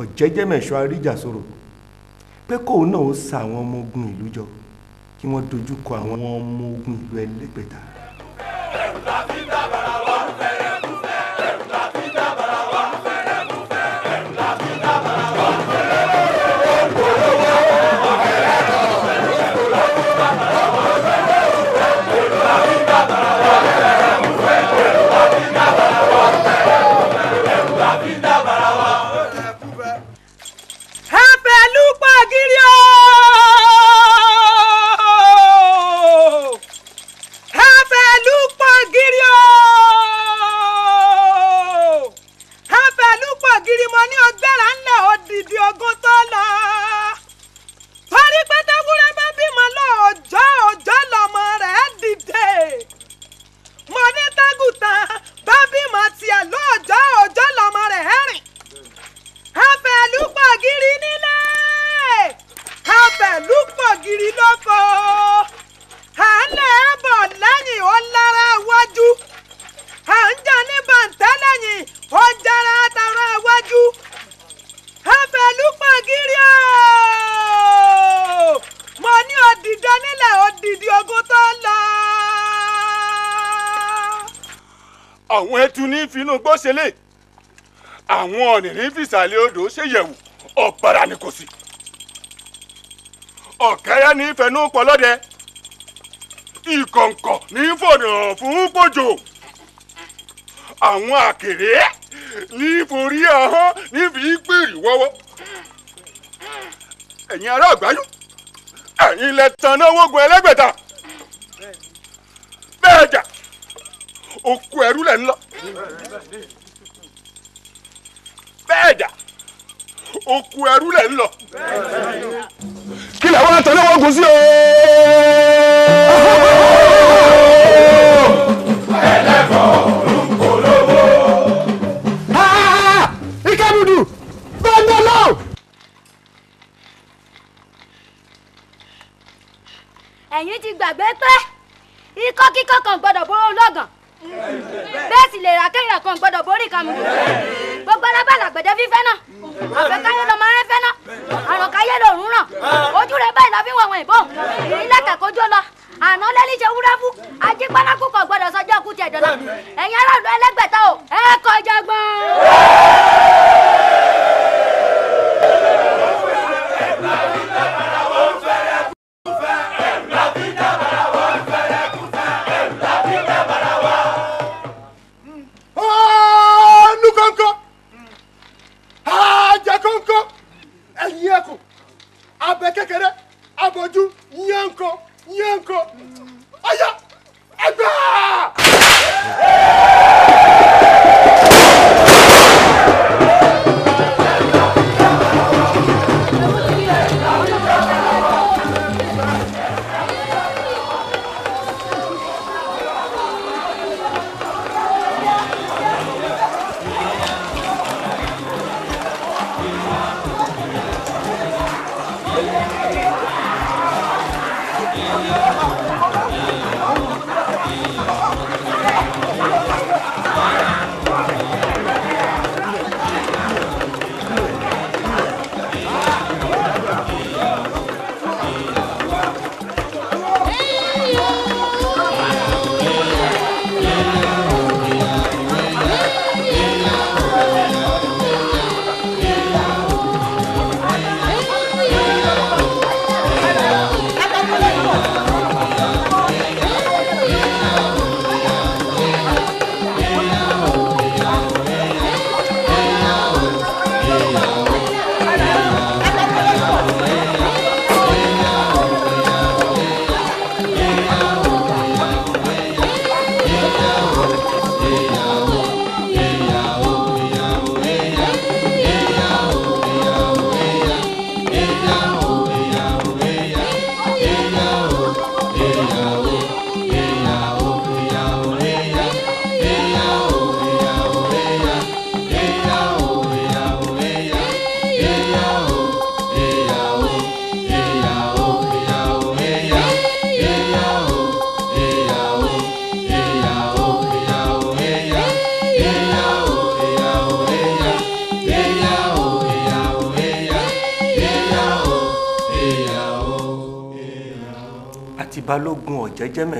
ọ̀jẹ́jẹ́mẹ̀ṣọ́ àríjàsòrò pé kóun náà ó sa àwọn ọmọ ogun ìlú jọ kí wọ́n dojú àwọn ọmọ ogun ìlú ẹlẹ́gbẹ̀ta. Gbọ́ ṣẹlẹ̀. Àwọn ọ̀nìrín fìsàlẹ̀ odò ṣèyẹ̀wò ọ̀bàrà ni kò sí. Ọ̀kẹ́rẹ́ ní fẹnú pọlọ́dẹ ìkọ̀ǹkọ̀ ní fọ̀nà fún pọ̀jò àwọn àkèré ní forí ahọ́n níbi gbìrì wọ́wọ́. Ẹ̀yin ará àgbáyé ẹ̀yin lẹ tanná wógun ẹlẹ́gbẹ̀ta. Bẹ́ẹ̀ jà òkú ẹrú lẹ̀ lọ òkú ẹrú lẹ̀ ń lọ. kí làwọn àtọ̀lẹ́wọ̀n kù sí o. ikabudu gbọdọlọ. ẹ̀yin ti gbàgbé pé ikọ́ kíkọ́ kan gbọ́dọ̀ bóró lọ́gàn bẹ́ẹ̀ sì lè ra kéèyàn kan gbọ́dọ̀ borí kàmú gbogbo alábàlà gbẹ̀dẹ́ fífẹ́ náà wọ̀wọ̀n ìbò ìrìnlẹ̀kẹ̀ kójó lọ àná lẹ́ni ṣe wúrẹ́ fún ajípanákú kan gbọ́dọ̀ sọjọ́ kú tiẹ̀ dọ́là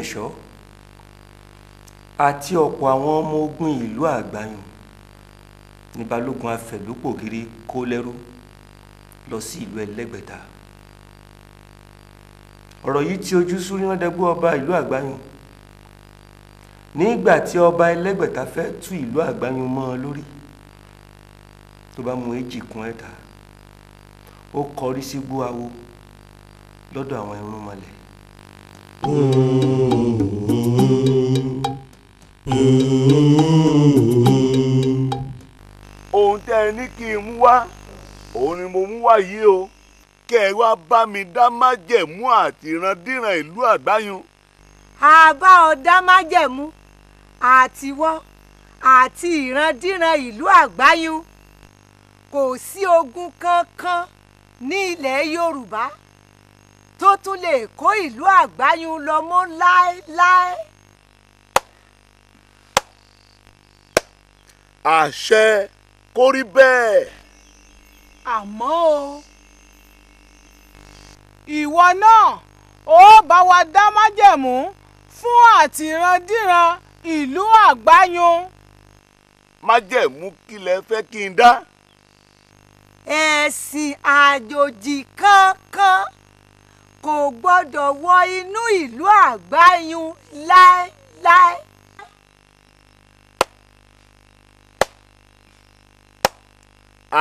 ọ̀jẹ́jẹ́mẹ̀ṣọ́ àti ọ̀pọ̀ àwọn ọmọ ogun ìlú àgbáyùn ní balógun afẹ̀lúpògiri kó lẹ́rú lọ sí ìlú ẹlẹ́gbẹ̀ta. Ọ̀rọ̀ yìí tí ojú súrínàdẹ́gbó ọba ìlú àgbáyùn nígbà tí ọba ẹlẹ́gbẹ̀ta fẹ́ tú ìlú àgbáyùn mọ́ ọ lórí tó bá mú èjì kún ẹ̀ta ó kọrí sí gbóawo lọ́dọ̀ àwọn irúnmọlẹ̀ ohun tẹ́ ẹ ní kí n mú wá òun ni mo mú wá yìí o kẹ́ ẹ wá bá mi dá májẹ̀mú àti ìrandíran ìlú àgbáyùn. àbá ọ̀dá májẹ̀mú àtiwọ́ àti ìrandíran ìlú àgbáyún kò sí ogun kankan ní ilẹ̀ yorùbá tó tún lè kó ìlú àgbáyún lọ mọ́ láéláé. àṣẹ kó rí bẹ́ẹ̀. àmọ́ o ìwọ náà ó bá wa dá májẹ̀mú fún àtìrandíran ìlú àgbáyún. májẹ̀mú kí lẹ fẹ́ kí n dá. ẹ̀sìn àjòjì kankan kò gbọ́dọ̀ wọ inú ìlú àgbáyún láéláé.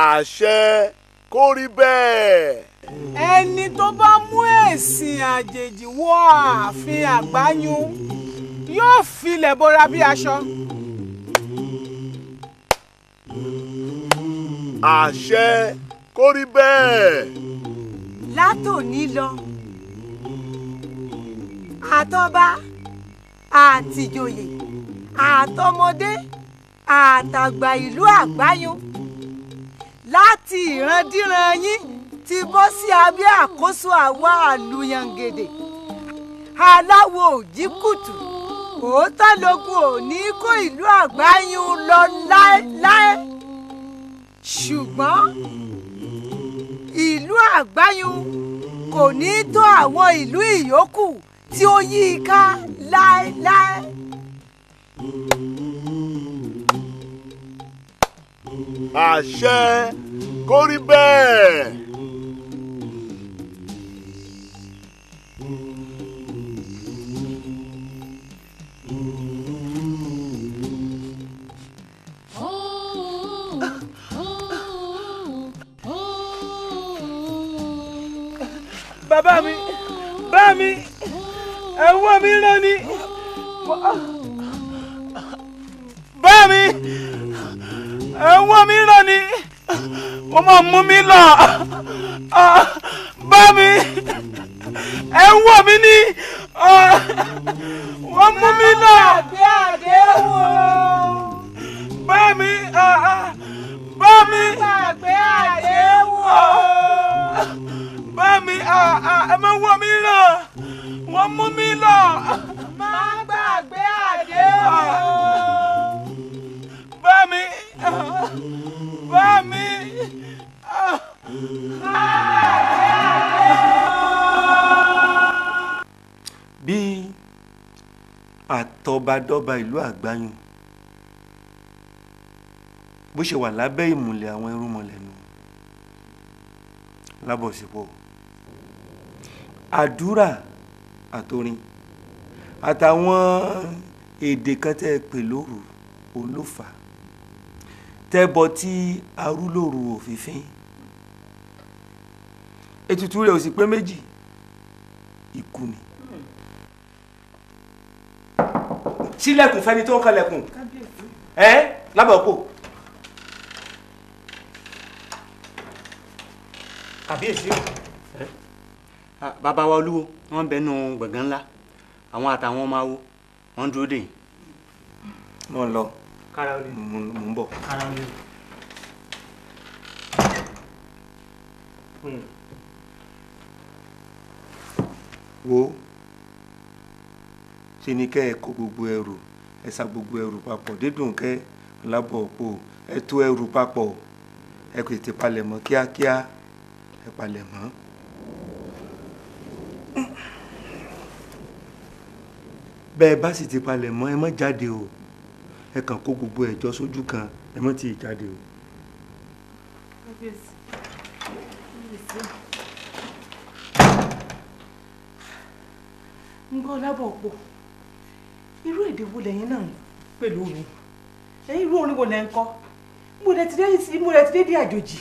àṣẹ kó rí bẹ́ẹ̀. ẹni tó bá mú ẹ̀sìn àjèjì wọ ààfin àgbáyún yóò filẹ̀ bora bí aṣọ. àṣẹ kó rí bẹ́ẹ̀. látòní lọ àtọba àtìjòyè àtọmọdé àtàgbà ìlú àgbáyún láti ìrandíran yín ti bọ́ sí abẹ́ àkóso àwa àlùyàngèdè. Aláwo òjìkùtù òótọ́ lógun òní kó ìlú àgbáyún lọ láéláé ṣùgbọ́n ìlú àgbáyún kò ní tó àwọn ìlú ìyókù tí ó yí i ká láéláé. àṣẹ kó rí bẹ́ẹ̀. Ẹ̀wọ́ mi rán ni. Bá mi ẹ̀wọ́ mi rán ni. Wọ́n mú mi lọ àtọbadọ́ba ìlú àgbáyùn bó ṣe wà lábẹ́ ìmùlẹ̀ àwọn irúnmọlẹ̀ nù. Lábọ̀sípò àdúrà àtòrin àtàwọn èdè kan tẹ́ ẹ pè lóru olófà tẹ́bọ tí arúlòrù òfìfín ètùtù rẹ̀ ò sì pé méjì ikú ni sílẹ̀kùn fẹ́ni tó ń kalẹ̀kùn ẹ́ lábàápò kàbíyèsí o. Bàbá wa olúwo wọn bẹ nù gbọ̀ngàn ńlá. Àwọn àtàwọn ọmọ awo wọn dúró dè yín. lọ. Mò ń bọ̀. wo ṣe ni kẹ́ ẹ kó gbogbo ẹrù ẹ sa gbogbo ẹrù papọ̀ dídùn kẹ́ lábọ̀ òpó ẹ tó ẹrù papọ̀ ẹ kò tètè palẹ̀mọ́ kíákíá ẹ palẹ̀mọ́. bẹ́ẹ̀ bá sì ti palẹ̀ mọ́ ẹ má jáde o ẹ kàn kó gbogbo ẹ̀jọ́ sójú kan ẹ má ì jáde o. ń gbọ́ lábọ̀ pọ̀ èdè wo lẹ́yìn náà pẹ̀lú mi? Ẹ̀yin irú orin wo lẹ́ ń kọ́? Mo lẹ ti dé dé àjòjì.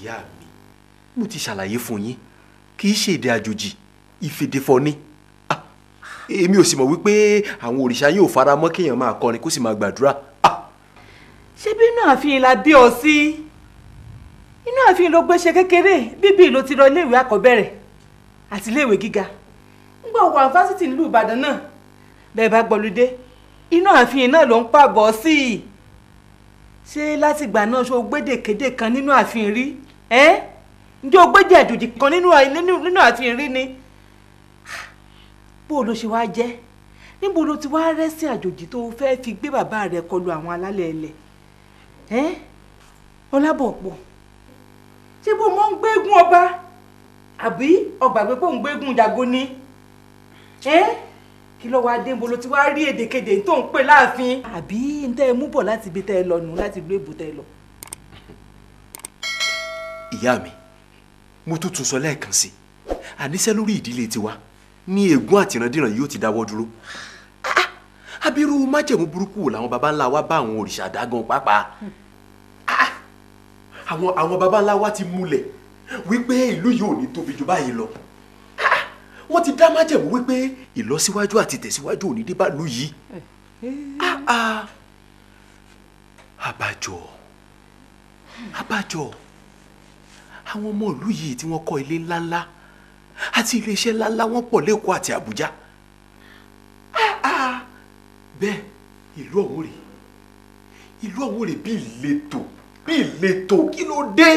ìyá mi mo ti ṣàlàyé fún yín kì í ṣe èdè àjòjì ìfèdèfọ ni Ah, èmi ò sì mọ̀ wípé àwọn òrìṣà yóò fara mọ́ kéèyàn máa kọrin kó sì máa gbàdúrà. Ṣé bí inú ààfin la bí ọ sí? Inú ààfin ló gbé ṣe kékeré bíbí ló ti lọ iléèwé àkọ́bẹ̀rẹ̀ àti iléèwé gíga wà fásitì nílùú ìbàdàn náà. Bẹ́ẹ̀ bá gbọ́lódé inú ààfin náà ló ń pàbọ̀ sí i. Ṣé látìgbà náà ṣó gbédèkéde kan nínú ààfin rí? Ẹ́ ǹjẹ́ o gbédè àjòjì kan nínú ààfin rí ni? Bó ló ṣe wá jẹ́? Níbo ló ti wá rẹ́sìn àjòjì tó fẹ́ fi gbé bàbá rẹ̀ kọlu àwọn alálẹ̀ ẹlẹ̀ ẹ́ ọlábọ̀pọ̀ ṣé bó mọ́ ń gbégún ọba? Àbí ọgbà pé kó ń gbégún jago ni? ẹ́ kí ló wáá dé? Níbo ló ti wá rí èdèkedè tó ń pè láàfin. Àbí ń tẹ́ ẹ mú bọ̀ láti ibi tẹ́ ẹ lọ nù láti ìlú èbó tẹ́ ẹ lọ. ìyá mi mo tún tún sọ lẹ́ẹ̀kan sí i. Àníṣe lórí ìdílé tiwa ní ègún àtìrandíran yóò ti dáwọ́ dúró. Ah, abirú májẹ̀mú burúkú làwọn baba ńlá wa bá àwọn òrìṣà dágan pàápàá? Ah, àwọn àwọn baba ńlá wa ti múlẹ̀ wípé ìlú yìí ò ní tóbi jù báyìí lọ wọ́n ti dá májẹ̀mú wípé ìlọsíwájú àti tẹ̀síwájú ò ní dé bá ìlú yìí. Ah, ah. àbájọ àbájọ àwọn ọmọ ìlú yìí tí wọ́n kọ́ ilé ńláńlá àti iléeṣẹ́ ńláńlá wọ́n pọ̀ lẹ́kọ̀ọ́ àti àbújá. Ah, ah. bẹ́ẹ̀ ìlú ọ̀hún rèé. Ìlú ọ̀hún rèé bí ìletò bí ìletò. Kí ló dé.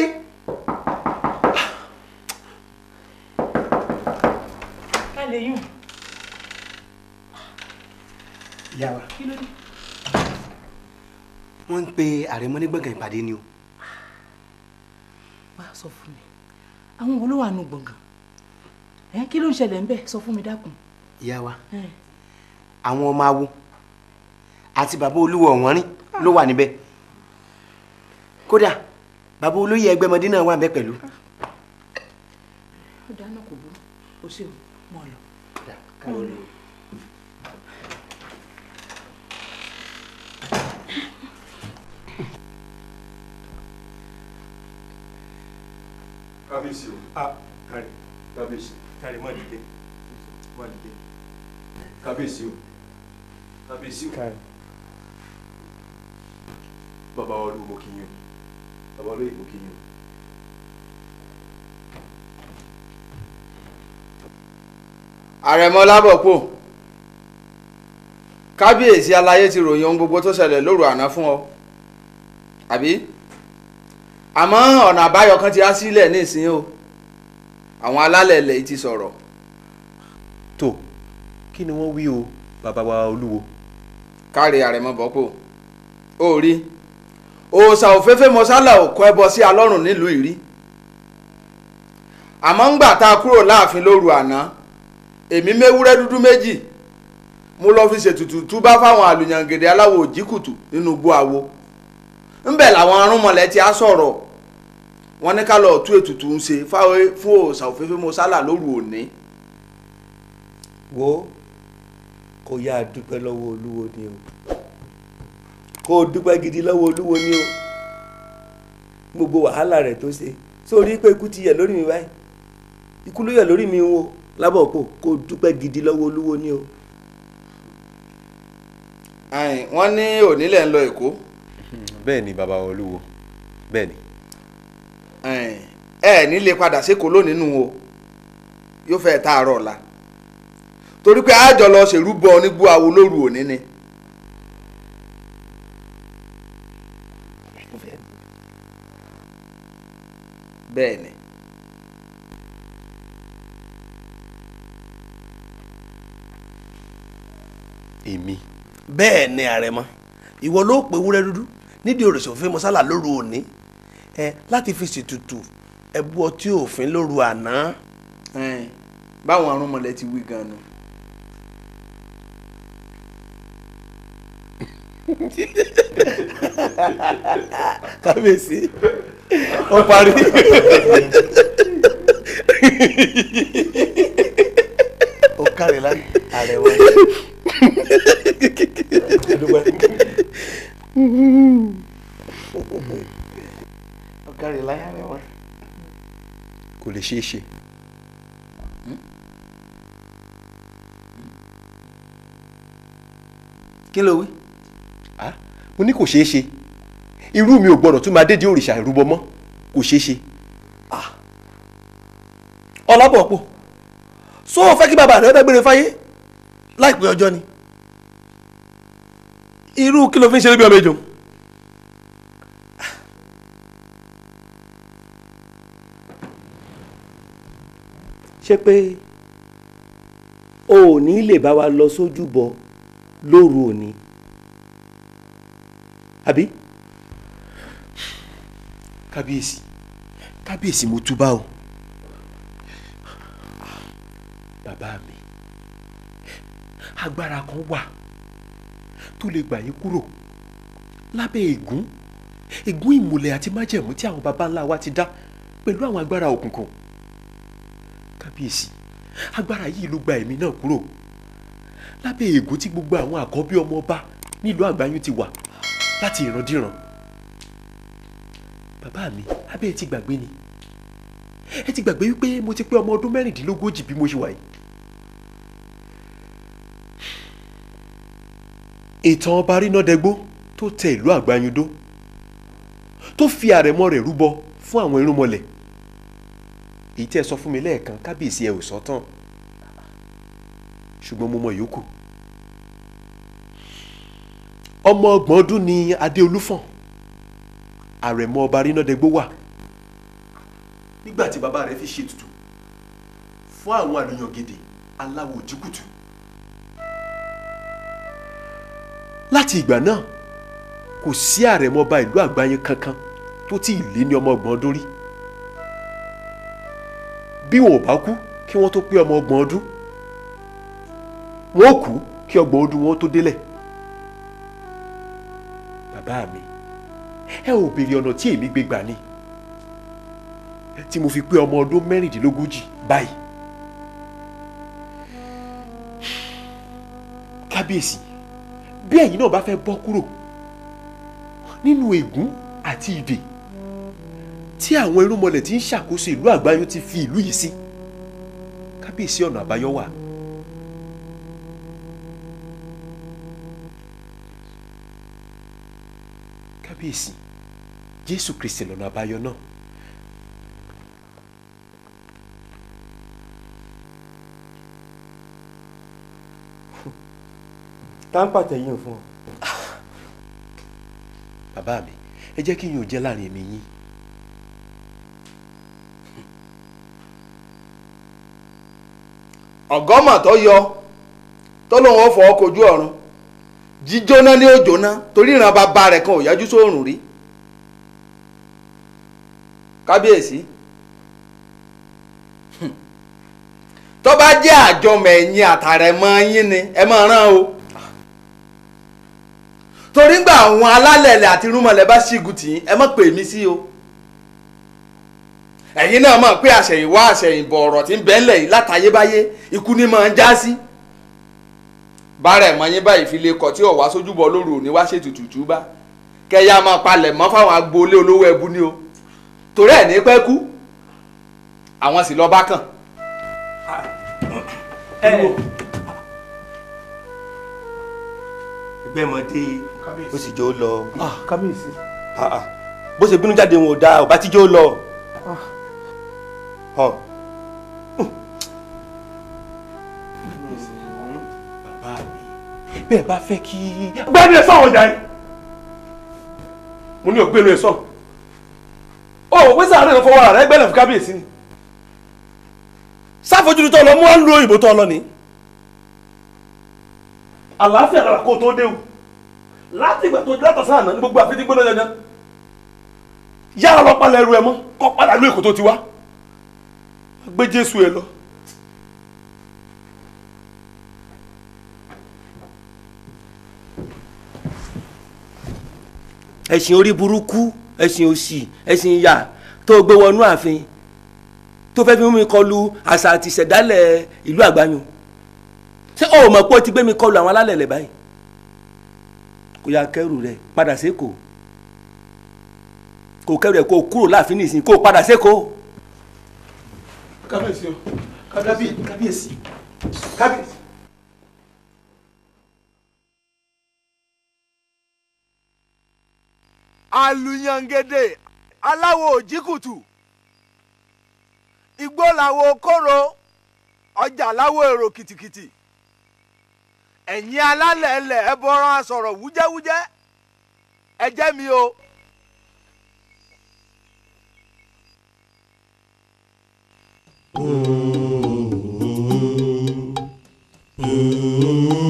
Ká lè yùn. ìyá wa wọ́n ń pe àrẹ̀mọ ní gbọ̀ngàn ìpàdé ni o. wá sọ fún mi àwọn wo ló wà nù gbọ̀ngàn ẹ kí ló ń ṣẹlẹ̀ ńbẹ̀ sọ fún mi dákun. ìyá wa àwọn ọmọ awo àti bàbá olúwo ọ̀wọ́nrín ló wà níbẹ̀ kódà bàbá olóyè ẹgbẹ́mọdé náà wà níbẹ̀ pẹ̀lú. ó dáná kò burú o ṣeun. Káwọn lò. kábíyèsí o ah kárí kábíyèsí kárí má dìde má dìde kábíyèsí o kábíyèsí o bàbá wa ló mọ kí àrẹ̀mọ lábọ̀pọ̀ kábíyèsí aláyé ti ròyìn ohun gbogbo tó ṣẹlẹ̀ lóru àná fún ọ. Àbí? Àmọ́ ọ̀nà àbáyọ kan ti há sílẹ̀ nísìnyí o. Àwọn alálẹ̀ ilẹ̀ ti sọ̀rọ̀. tó kí ni wọ́n wí o bàbá wa olúwo. káre àrẹ̀mọ bọ́pọ̀ ó rí. Òòṣà òféfé mọ́sálà ò kọ́ ẹbọ sí alọ́run nílùú ìrí àmọ́ ńgbà tá a kúrò láàfin lóru àná èmi méwúrẹ́ dúdú méjì. Mo lọ fi ṣètùtù túbá fáwọn àlùyàngèdè aláwọ̀ òjìkùtù nínú igbó awo. Ńbẹ̀ làwọn arúnmọlẹ̀ ti á sọ̀rọ̀. Wọ́n ní ká lọ tú ètùtù ń ṣe fún òòṣà òféfé mọ́sálà lóru òní. wo kó yá a dúpẹ́ lọ́wọ́ olúwo ni o. Kó o dúpẹ́ gidi lọ́wọ́ olúwo ni o. Gbogbo wàhálà rẹ̀ tó ṣe. Sórí pé ikú ti yẹ lórí mi báyìí? Ikú ló yẹ lórí mi o lábọ̀ pò kó dúpẹ́ gidi lọ́wọ́ olúwo ni o. Wọ́n ní onílẹ̀ ń lọ èkó bẹ́ẹ̀ ni bàbá olúwo bẹ́ẹ̀ ni. Ẹ ní lè padà sékòó lónìí nù o yóò fẹ́ tààrọ̀ ọ̀la torí pé àjọ lọ ṣèrúbọ nígbó awo lóru òní ni. bẹ́ẹ̀ ni. èmi. bẹ́ẹ̀ ni àrẹ̀mọ ìwọ ló pè wúrẹ́ dúdú nídìí òrìṣà òfin mọ́sálà lóru òní ẹ láti fi ṣètùtù ẹbú ọtí òfin lóru àná. báwọn arúnmọlẹ̀ ti wí gan-an. kábíyèsí ó parí ó kárẹ̀ láti àrẹ̀wọ̀ ó kárẹ̀ láì àrẹ̀wọ̀. kò lè ṣeé ṣe. kí ló wí. Ah, mo ní kò ṣeé ṣe irú mi ò gbọdọ̀ tún máa dédé òrìṣà ìrúbọ mọ́ kò ṣeé ṣe. ọlábọ̀pọ̀ so o fẹ́ kí bàbá rẹ dágbére fáyé láìpẹ́ ọjọ́ ni irú kí ló fi ń ṣe níbi ọmọ ejò. ṣé pé o ò ní lè bá wa lọ sójúbọ lóru òní àbí. kábíyèsí kábíyèsí mo túbá o bàbá mi agbára kan wà tó lè gbà yín kúrò. Lábẹ́ ègún ègún ìmùlẹ̀ àti májẹ̀mú tí àwọn baba ńlá wa ti dá pẹ̀lú àwọn agbára òkùnkùn. Kábíyèsí agbára yìí ló gba ẹ̀mí náà kúrò. Lábẹ́ ègún tí gbogbo àwọn àkọ́bí ọmọ ọba nílùú àgbáyún ti wà láti ìrandíran. Bàbá mi abẹ́ ẹ ti gbàgbé ni. Ẹ ti gbàgbé wípé mo ti pé ọmọ ọdún mẹ́rìndínlógójì bí mo ṣe wà yìí. Ìtàn ọba rínàdẹ́gbó tó tẹ ìlú àgbáyúndó tó fi àrẹ̀mọ rẹ̀ rúbọ fún àwọn irúnmọlẹ̀. Èyí tí ẹ sọ fún mi lẹ́ẹ̀kan kábíyèsí ẹ ò sọ tán. Ṣùgbọ́n mo mọ ìyókù. Ọmọ ọgbọ̀n ọdún ni adéolúfọ̀n. Àrẹ̀mọ ọba rínàdẹ́gbó wà. Nígbà tí bàbá rẹ̀ fi ṣètùtù fún àwọn àlùyàn gèdè aláwọ̀ òjìkùtù láti ìgbà náà kò sí àrẹ̀mọba ìlú àgbáyé kankan tó tí ì lé ní ọmọ ọgbọ̀n ọdún rí. Bí wọn ò bá kú kí wọ́n tó pé ọmọ ọgbọ̀n ọdún wọn ò kú kí ọgbọ̀n ọdún wọn tó délẹ̀. Bàbá mi ẹ ò béèrè ọ̀nà tí èmi gbé gbà ni. Tí mo fi pé ọmọ ọdún mẹ́rìndínlógójì báyìí. Kábíyèsí bí ẹ̀yin náà bá fẹ́ bọ́ kúrò nínú ègún àti ìdè tí àwọn irúnmọlẹ̀ tí ń ṣàkóso ìlú àgbáyé ti fi ìlú yìí sí kábíyèsí ọ̀nà àbáyọ wà. kábíyèsí jésù kristi lọ́nà àbáyọ náà. Tá ń pàtẹ́yìn fún ọ. bàbá mi ẹ jẹ́ kí yín ò jẹ́ láàárín èmi yín. ọ̀gọ́mọ̀ tó yọ lóun ó fọwọ́ kojú ọ̀run jíjóná ní òjòná torí ìran bàbá rẹ̀ kan ò yájú sóòrùn rí kábíyèsí tó bá jẹ́ àjọmọ̀ ẹ̀yìn àtàrẹ̀mọ yín ni ẹ máa rán o torí gbà àwọn alálẹ̀lẹ̀ àti rúmọlẹ̀ bá ṣígun tì í ẹ má pè mí sí o ẹ̀yin náà mọ̀ pé àṣẹ̀yìnwá àṣẹ̀yìnbọ̀ ọ̀rọ̀ tí ń bẹ ńlẹ̀ yìí látayébáyé ikú ni máa ń já sí bárẹ̀ mọ́ yín báyìí fi lè kọ̀ tí ọ̀wá sójúbọ lóru òní wá ṣètùtù túbá kẹyà máa palẹ̀ mọ́ fáwọn agboolé olówó ẹbú ni o torí ẹ̀ ní pẹ́ kú àwọn sì lọ bá kàn. ẹgbẹ́ ọmọdé ó sì jó lọ. kábíyèsí. bó ṣe bínú jáde wọn ò dáa ọba tí jó lọ. bẹ́ẹ̀ bá fẹ́ kí. gbẹ́ni ẹ̀ sọ̀rọ̀ jà yín mo ní ògbénu ẹ̀ sọ̀ ó wọ́n pèsè àárẹ̀ fọwọ́ rẹ̀ gbẹ́lẹ̀ fún kábíyèsí ni sáfojúdu tó lọ mú àlù òyìnbó tó lọ ní. àlàáfíà lára kó tó déwu láti ìgbà tó látọ̀ sáà náà ní gbogbo àfi tí gbóná yanyan yára lọ palẹ̀ ẹrù ẹ mọ́ kọ́ padà lú èkó tó ti wá. Gbé jésù ẹ lọ. ẹ̀sìn orí burúkú ẹ̀sìn òṣì ẹ̀sìn ìyà tó gbé wọnú ààfin tó fẹ́ fi mú mi kọlu àṣà àti ìṣẹ̀dálẹ̀ ìlú àgbáyùn ṣé o mọ̀ pé o ti gbé mi kọlu àwọn alálẹ̀ lẹ̀ báyìí kò yá kẹrù rẹ padà sékòó. Kò kẹrù rẹ kó kúrò láàfin nìsín kó o padà sékòó. kábíyèsí o kábíyèsí kábíyèsí alùyàngédé aláwo òjìkùtù igbó làwo kóró ọjà láwo èrò kìtìkìtì ẹ̀yin alálẹ̀ ẹlẹ̀ ẹ bọ́rọ̀ sọ̀rọ̀ wújẹ́wújẹ́. Ẹ jẹ́ mi o. ẹ̀yin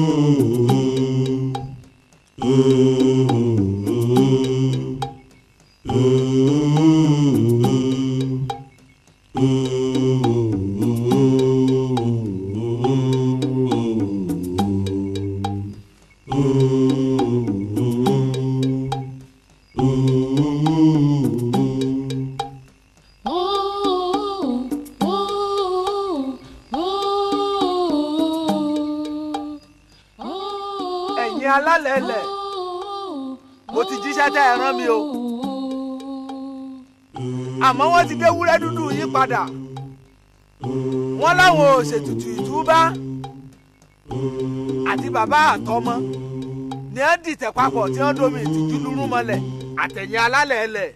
wọ́n láwọn ò ṣètùtù ìtúbá àti bàbá àtọmọ ni ẹ dìtẹ̀ papọ̀ tí wọ́n domi ìtìjú lúrú mọ́lẹ̀ àtẹ̀yìn alálẹ̀ ẹlẹ̀.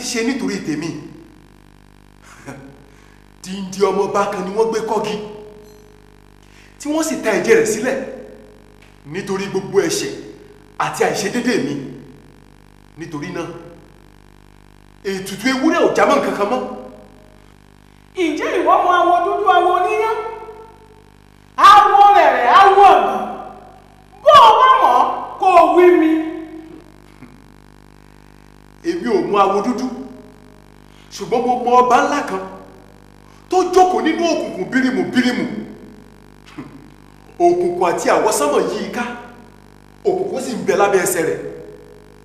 Ti ṣe nítorí tèmi. Díndí ọmọọba kan ni wọ́n gbé kọ́gi tí wọ́n sì ta ẹ̀jẹ̀ rẹ̀ sílẹ̀ nítorí gbogbo ẹ̀ṣẹ̀ àti àìṣedédé mi. Nítorí náà ètùtù ewúrẹ́ ò jámọ́ nǹkan kan mọ́. Ǹjẹ́ ìwọ mọ awọ dúdú awọ oníyán? Awọ rẹ̀rẹ̀ awọ ọ̀gbìn bó o bá mọ̀ kó o wí mi. èmi ò mú awo dúdú ṣùgbọ́n mo mọ ọba ńlá kan tó jókòó nínú òkùnkùn bírímù bírímù. Òkùnkùn àti àwọsánmọ̀ yí i ká òkùnkùn sì ń bẹ lábẹ́ ẹsẹ̀ rẹ̀.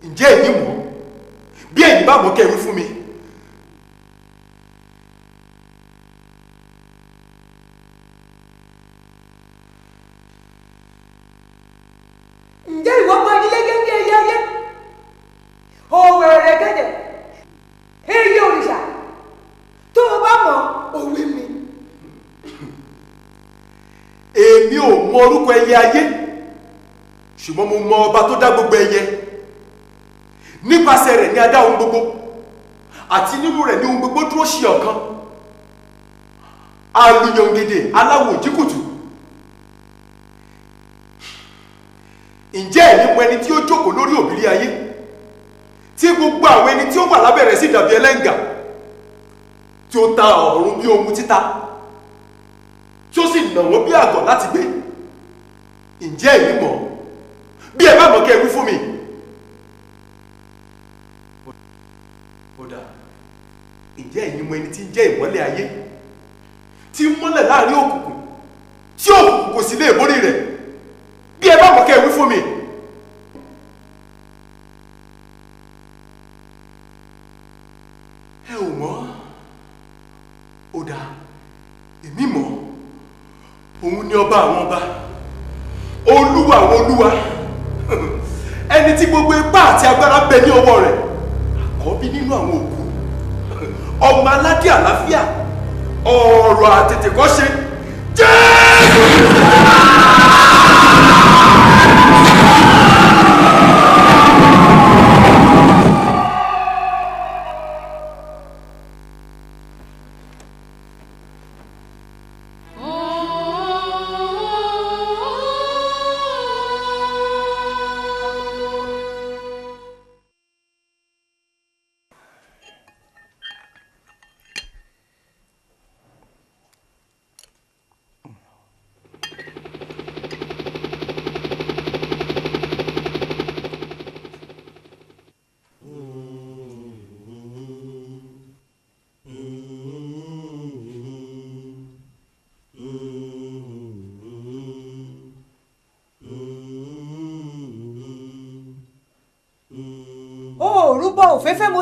Ǹjẹ́ èyí mọ̀? Bí ẹ̀yin bá mọ̀ kẹ́ ẹ wí fún mi. Èmi ò mọ orúkọ ẹyẹ ayé ṣùgbọ́n mo mọ ọba tó dá gbogbo ẹyẹ. Nípasẹ̀ rẹ̀ ni a ohun gbogbo àti nínú rẹ̀ ni ohun gbogbo dúró ṣe ọ̀kan. Alùyọ̀ngèdè aláwọ̀ òjìkùtù ǹjẹ́ ẹ̀yin mọ ẹni tí ó jókòó lórí òbírí ayé? Tí gbogbo àwọn ẹni tí ó wà lábẹ́ rẹ̀ dàbí ẹlẹ́ngà tí ó ta ọ̀run bí ohun títa tí ó sì nà wọ́n bí àgọ̀ láti gbé. Ǹjẹ́ ẹ̀yin mọ̀? Bí ẹ bá mọ̀ kẹ́ ẹ wí fún mi. ó dà. Ǹjẹ́ ẹ̀yin mọ ẹni tí ń jẹ́ ìmọ́lẹ̀ ayé? Tí ń mọ́lẹ̀ láàárín òkùnkùn tí òkùnkùn kò sì lè borí rẹ̀. Bí ẹ bá mọ̀ kẹ́ ẹ wí fún mi. ẹ ò mọ̀ ó dà èmi mọ̀ òun ni ọba àwọn ọba. Olúwa àwọn olúwa. Ẹni tí gbogbo ipá àti agbára bẹ ní ọwọ́ rẹ̀. Àkọ́bí nínú àwọn òkú. Ọmọ aládé àlàáfíà. Ọ̀rọ̀ àtètèkọ́ṣe òrùbọ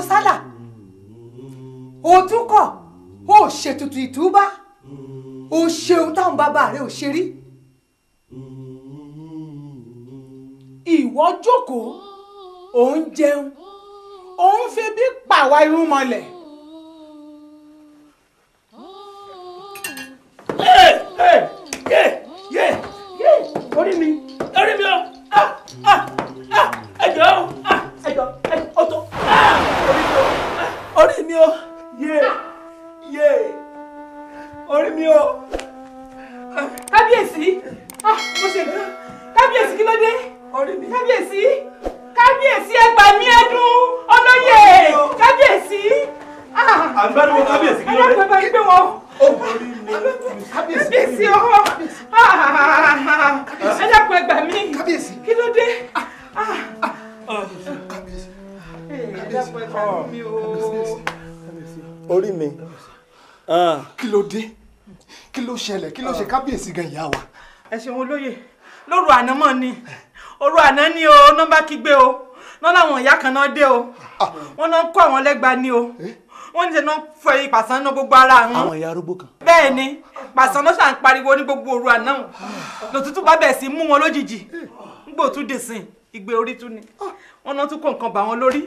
sálà òtúkọ ó ṣètùtù ìtúbá ó ṣeun táwọn bàbá rẹ ò ṣe rí. ìwọ jókòó òun jẹun òun fi bí pàwa irun mọ́lẹ̀. orí kábíyèsí gan ìyá wa. ẹ ṣeun olóyè lóru àná mọ̀ ni. Òru àná ni o nọ́mbà kígbe o. Náà làwọn ìyá kan náà dé o. Wọ́n náà kó àwọn lẹ́gba ni o. Wọ́n ní ṣe náà fọ ẹyin pàṣán náà gbogbo ara àwọn. àwọn ìyá arúgbó kan. bẹ́ẹ̀ ni. Pàṣán náà ṣà ń pariwo ní gbogbo òru àná lòtútù bá bẹ̀ sí mú wọn lójijì. Nígbò tún dè sìn ìgbé orí tún ni. Wọ́n náà tún kó nǹkan bà wọ́n lórí.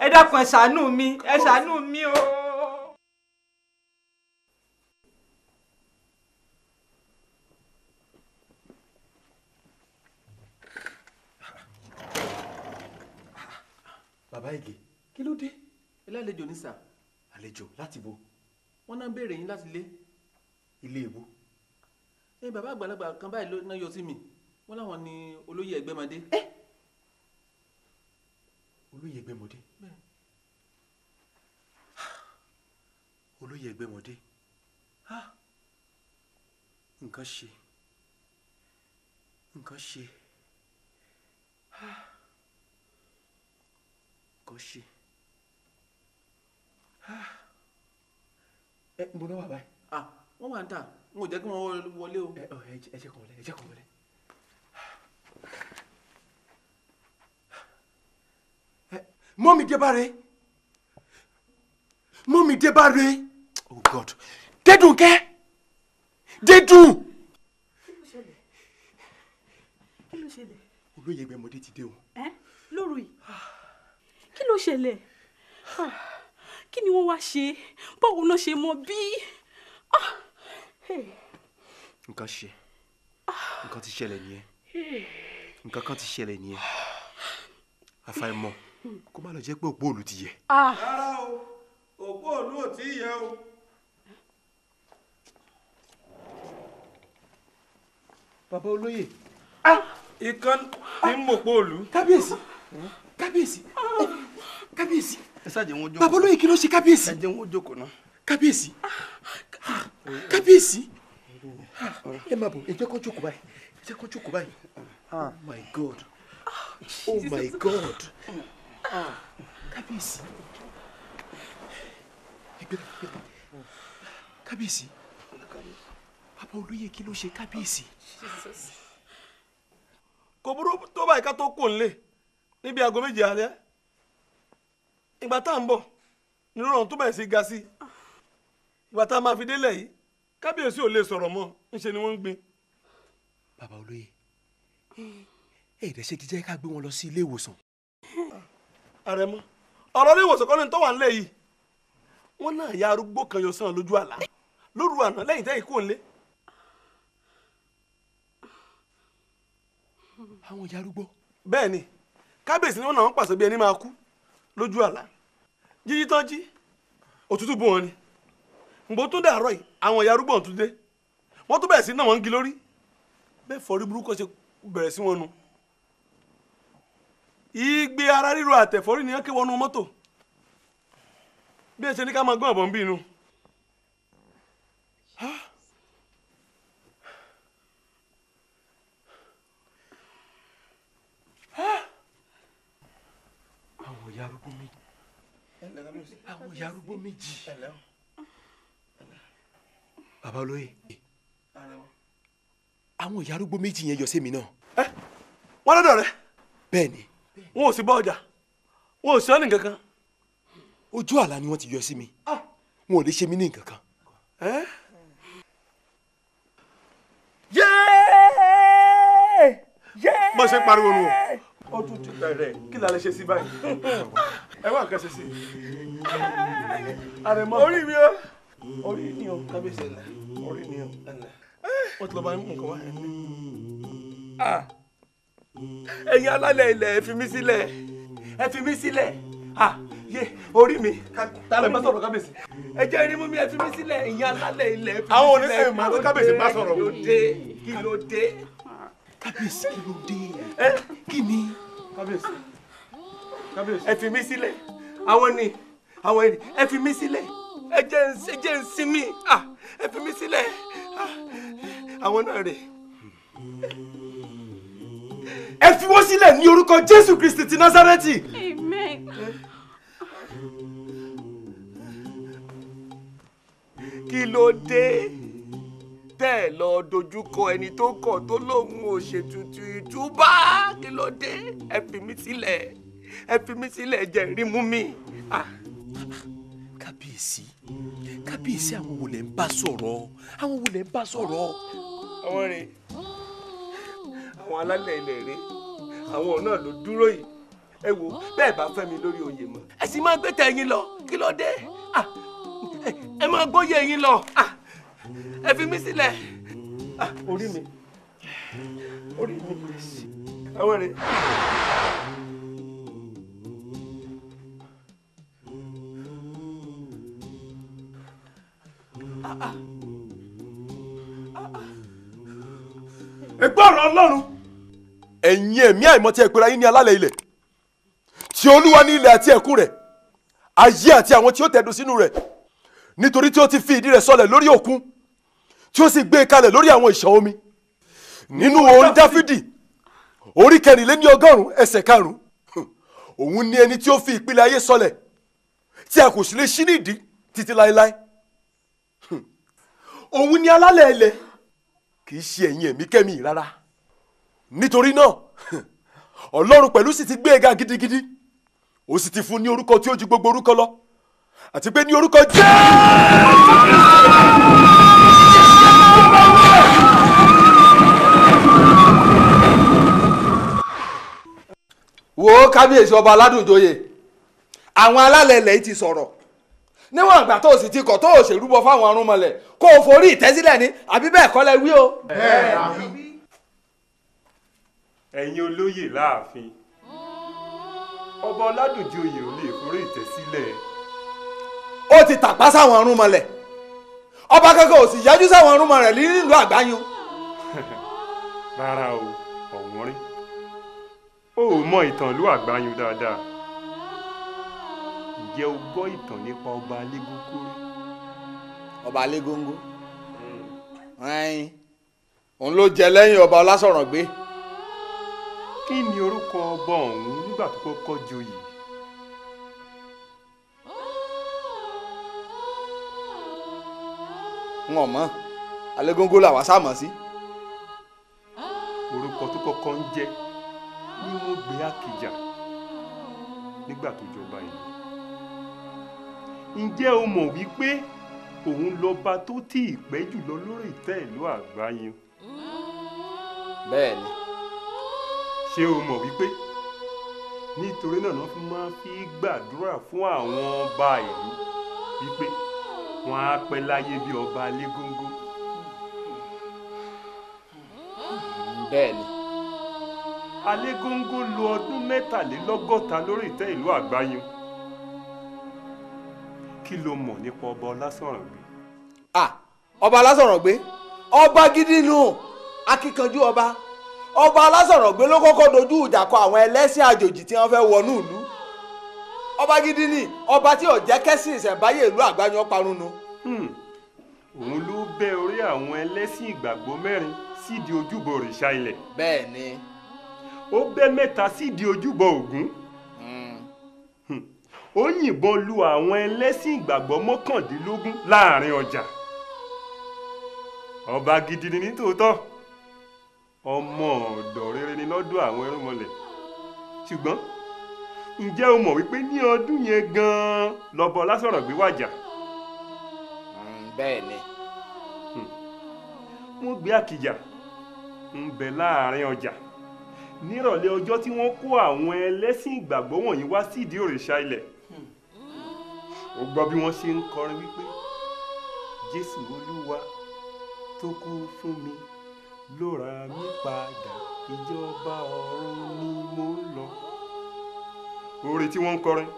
Ẹ dákun ẹ ṣàánú mi. Ẹ ṣàánú mi o. bàbá ìgè kí ló dé ẹlẹ́lẹ́jọ ní sà. Àlejò láti bo wọ́n náà ń béèrè yín láti lé ilé ìbò ẹ bàbá àgbàlagbà kan báyìí náà yọ sí mi. Wọ́n láwọn ni olóyè ẹgbẹ́mọdé. olóyè ẹgbẹ́mọdé? Olóyè ẹgbẹ́mọdé. Nǹkan ṣe. Nǹkan ṣe. Nǹkan ṣe ẹ ń bọ́ná wà báyìí. ah wọ́n wà ń tà. N ò jẹ́ kí wọ́n wọlé o. ẹ ẹ ẹ jẹ́ kó wọlé ẹ jẹ́ kó wọlé. mọ́mí débàrè mọ́mí débàrè oh god. Dédùnkẹ́ dédùn. kí ló ṣẹlẹ̀? Olóyè ẹgbẹ́mọdé ti dé o. ẹ́ lóru yìí. Kí ló ṣẹlẹ̀? Ah, kí ni wọ́n wá ṣe báwo náà ṣe mọ bí. Ah, hey. nǹkan ṣe Ah, nǹkan ti ṣẹlẹ̀ nìyẹn nǹkan kan ti ṣẹlẹ̀ nìyẹn àfàìmọ̀ kó má lọ jẹ́ pé òpó òòlù ti yẹ. rárá o òpó òlú ò tí ì yẹ o. bàbá olóyè. ìkan tí ń mọ̀pó òlú. kábíyèsí kábíyèsí kábíyèsí. Bàbá olóyè kí ló ṣe kábíyèsí. ẹ jẹ́ wọn jókòó náà. kábíyèsí. Kábíyèsí. Ẹ máa bọ̀ ẹ jẹ́ kó jókòó báyìí ẹ jẹ́ kó jókòó báyìí. Oh my god. Oh my god. Kábíyèsí. Kábíyèsí. Bàbá olóyè kí ló ṣe kábíyèsí. kò burú tó báyìí ká tó kò ń lè níbi aago méje alẹ́ ìgbà tá à ń bọ̀ nínú ọ̀run tó bẹ̀rẹ̀ sí ga sí ìgbà tá a máa fi délẹ̀ yìí kábíyèsí ò lè sọ̀rọ̀ mọ́ ńṣe ni wọ́n ń gbin. bàbá olóyè ẹ ẹ̀ dẹ́sẹ̀ ti jẹ́ ká gbé wọn lọ sí ilé ìwòsàn. àrẹ̀mọ ọ̀rọ̀ ilé ìwòsàn kọ́ni tó wà nílẹ̀ yìí wọ́n náà ya arúgbó kan yọ sàn lójú àlá lóru àná lẹ́yìn tẹ́yìn kò ń lé. àwọn ìyá arúgbó. bẹ́ẹ̀ ni kábíyèsí ni wọ́n náà wọ́n pàṣẹ bí ẹni máa kú lójú àlá. Jíjí tán jí òtútù bò wọn ni. Ngbó tó dàárọ̀ yìí àwọn ìyá arúgbó ọ̀tún dé. Wọ́n tó bẹ̀rẹ̀ sí náà wọ́n ń gi lórí. Bẹ́ẹ̀ fọ́rí burúkú ṣe bẹ̀rẹ̀ sí wọn nu. Igbe ara ríro àtẹ̀fọ́rí ni wọ́n ké wọnú mọ́tò. Bí ẹ ṣe ní ká máa gbọ́n àbọ̀ ń bí inú. Ìyá arúgbó méjì. Àwọn ìyá arúgbó méjì. Bàbá olóyè àwọn ìyá arúgbó méjì yẹn yọ sí mi náà. wọ́n lọ́dọ̀ rẹ̀. Bẹ́ẹ̀ ni wọn ò sí bọ́ ọjà. Wọn ò sí ọ́ ní nǹkan kan. ojú àlá ni wọ́n ti yọ sí mi. Wọn ò lè ṣe mí ní nǹkan kan. bó ṣe pariwo o ó tún ti bẹ̀rẹ̀. Kí la lè ṣe sí báyìí? Ẹ wá nǹkan ṣe sí. Àrẹ̀mọ orí mi o. Orí ni o kábíyèsí ẹ̀ orí ni o. Wọ́n ti lọ bá nǹkan wá. Ẹ̀ ní. ẹ̀yin alálẹ̀ ilẹ̀ ẹ fi mí sílẹ̀. Ẹ fi mí sílẹ̀. Yé orí mi. Tálẹ̀ bá sọ̀rọ̀ kábíyèsí? Ẹ jẹ́ irin mú mi ẹ fi mí sílẹ̀. Ẹ̀yin alálẹ̀ ilẹ̀ ẹ fi mí sílẹ̀ Àwọn oníṣẹ́ ìmọ̀ àti kábíyèsí bá sọ̀rọ̀. kí ló dé? Kí ló dé. Kábíyèsí kí ló dé? Kí ni? Kábíyèsí. Kábíyèsí. Ẹ fi mí sílẹ̀. Àwọn ni àwọn ni. Ẹ fi mí sílẹ̀. Ẹ jẹ́ ń ẹ jẹ́ ń sinmi. Ah, ẹ fi mí sílẹ̀. Ah, àwọn náà rè. Ẹ fi wọ́n sílẹ̀ ní orúkọ jésù kristi ti násárẹ́tì. Amen. kí ló dé tẹ́ lọ dojúkọ ẹni tó kọ̀ tó lóun ò ṣètùtù ìtúbà kí ló dé? Ẹ fi mí sílẹ̀. Ẹ fi mí sílẹ̀ jẹ́ rí mú mi. Ah. kábíyèsí kábíyèsí àwọn wo lẹ ń bá sọ̀rọ̀? Àwọn wo lẹ ń bá sọ̀rọ̀. àwọn rè. Àwọn alálẹ̀ ilẹ̀ rè. Àwọn náà ló dúró yìí. Ẹ wo bẹ́ẹ̀ bá fẹ́ mi lórí oyè mọ́. Ẹ sì máa gbé tẹ̀yìn lọ. Kí ló dé? Ah, ẹ máa gbóyè yín lọ. Ah, ẹ fi mí sílẹ̀. Ah, orí mi. Orí mi àwọn rè. ẹgbẹ́ ọ̀rọ̀ ọlọ́run. ẹ̀yin ẹ̀mí àìmọ́ tí ẹ pera yín ní alálẹ̀ ilẹ̀. Tí olúwa ní ilẹ̀ àti ẹ̀kún rẹ̀. Ayé àti àwọn tí ó tẹ̀dó sínú rẹ̀ nítorí tí ó ti fi ìdí rẹ̀ sọlẹ̀ lórí òkun tí ó sì gbé e kalẹ̀ lórí àwọn ìṣàn omi. Nínú orin dáfídì. Orí kẹrìnléní ọgọ́rùn-ún ẹsẹ̀ karùn-ún òun ni ẹni tí ó fi ìpìlẹ̀ ayé sọlẹ̀ tí a kò sì lè ṣí nídìí títí láéláé. Òun ni alálẹ̀ ilẹ̀. Kì í ṣe ẹ̀yin ẹ̀mí kẹ́mi rárá. Nítorí náà ọlọ́run pẹ̀lú sì ti gbé e ga gidigidi. Ó sì ti fún ní orúkọ tí ó ju gbogbo orúkọ lọ àti pé ní orúkọ jẹ́. wo kábíyèsí ọba aládùnjoyè àwọn alálẹ̀ ilẹ̀ yìí ti sọ̀rọ̀ níwọ̀n ìgbà tó o sì ti kọ̀ tó o ṣèrúbọ fáwọn arúnmọlẹ̀ kó o forí ìtẹ́sílẹ̀ ní àbí bẹ́ẹ̀ kọ́ lẹ wí o. ẹ̀yin olóyè láàfin ọba ọládùnjì oyè ò lè forí ìtẹ́ sílẹ̀. Ó ti tàpá sáwọn ọrùn mọlẹ̀ ọba kankan ò sì yájú sáwọn ọrùn mọlẹ̀ nílùú àgbáyún. rárá o ọ̀wọ́n rí o ò mọ ìtàn ìlú àgbáyún dáadáa ǹjẹ́ o gbọ́ ìtàn nípa ọba alégúngó rí. ọba alégóńgó ẹyin òun ló jẹ lẹ́yìn ọba ọlásọ̀rọ̀gbé. kí ni orúkọ ọba ọ̀hún nígbà tó kọ́kọ́ joyè. N ò mọ̀ alégóńgó làwa sá mọ̀ sí. orúkọ tó kọ́kọ́ ń jẹ́ ní wọ́n gbé àkìjà nígbà tó jọba ìlú. ǹjẹ́ o mọ̀ wípé òun lọ́ba tó tí ì pẹ́ jùlọ lórí ìtẹ́ ìlú àgbáyé. bẹ́ẹ̀ ni. ṣé o mọ̀ wípé nítorí náà wọ́n fi máa fi gbàdúrà fún àwọn ọba ìlú wípé wọ́n á pẹ́ láyé bí ọba alégóńgó. bẹ́ẹ̀ ni. alégóńgó lo ọdún mẹ́tàlélọ́gọ́ta lórí ìtẹ́ ìlú àgbáyé kí ló mọ̀ nípa ọba ọlásọ̀rọ̀gbé. ah ọba alásọ̀rọ̀gbé ọba gidi nù akíkanjú ọba ọba alásọ̀rọ̀gbé ló kọ́kọ́ dojú ìjà kọ àwọn ẹlẹ́sìn àjòjì tí wọ́n fẹ́ wọnú ìlú ọba gidi ni ọba tí ò jẹ́ kẹ́sìn ìṣẹ̀ǹbáyé ìlú àgbáyọ parun nu. òun ló bẹ́ orí àwọn ẹlẹ́sìn ìgbàgbọ́ mẹ́rin sídìí ojúbọ òrìṣà ilẹ̀. bẹ́ẹ̀ ni. ó bẹ́ mẹ́ta sídìí ojúbọ ògún. ó yìnbọn lu àwọn ẹlẹ́sìn ìgbàgbọ́ mọ́kàndínlógún láàárín ọjà. ọba gidi ni nítòótọ́ ọmọ ọ̀dọ̀ rere ni lọ́dọ̀ àwọn irúnmọlẹ̀ ṣùgbọ́n ǹjẹ́ o mọ̀ wípé ní ọdún yẹn gan-an lọ́bọ lásọ̀rọ̀gbé wàjà. bẹ́ẹ̀ ni. wọ́n gbé àkìjà ń bẹ láàárín ọjà. Nírọ̀lẹ́ ọjọ́ tí wọ́n kó àwọn ẹlẹ́sìn ìgbàgbọ́ wọ̀nyí wá sídìí òrìṣà ilẹ̀. Ó gbọ́ bí wọ́n ṣe ń kọrin wípé jésù olúwa tó kú fún mi ló ra mí padà. Ìjọba ọ̀run ni mo ń orin tí wọ́n ń kọrin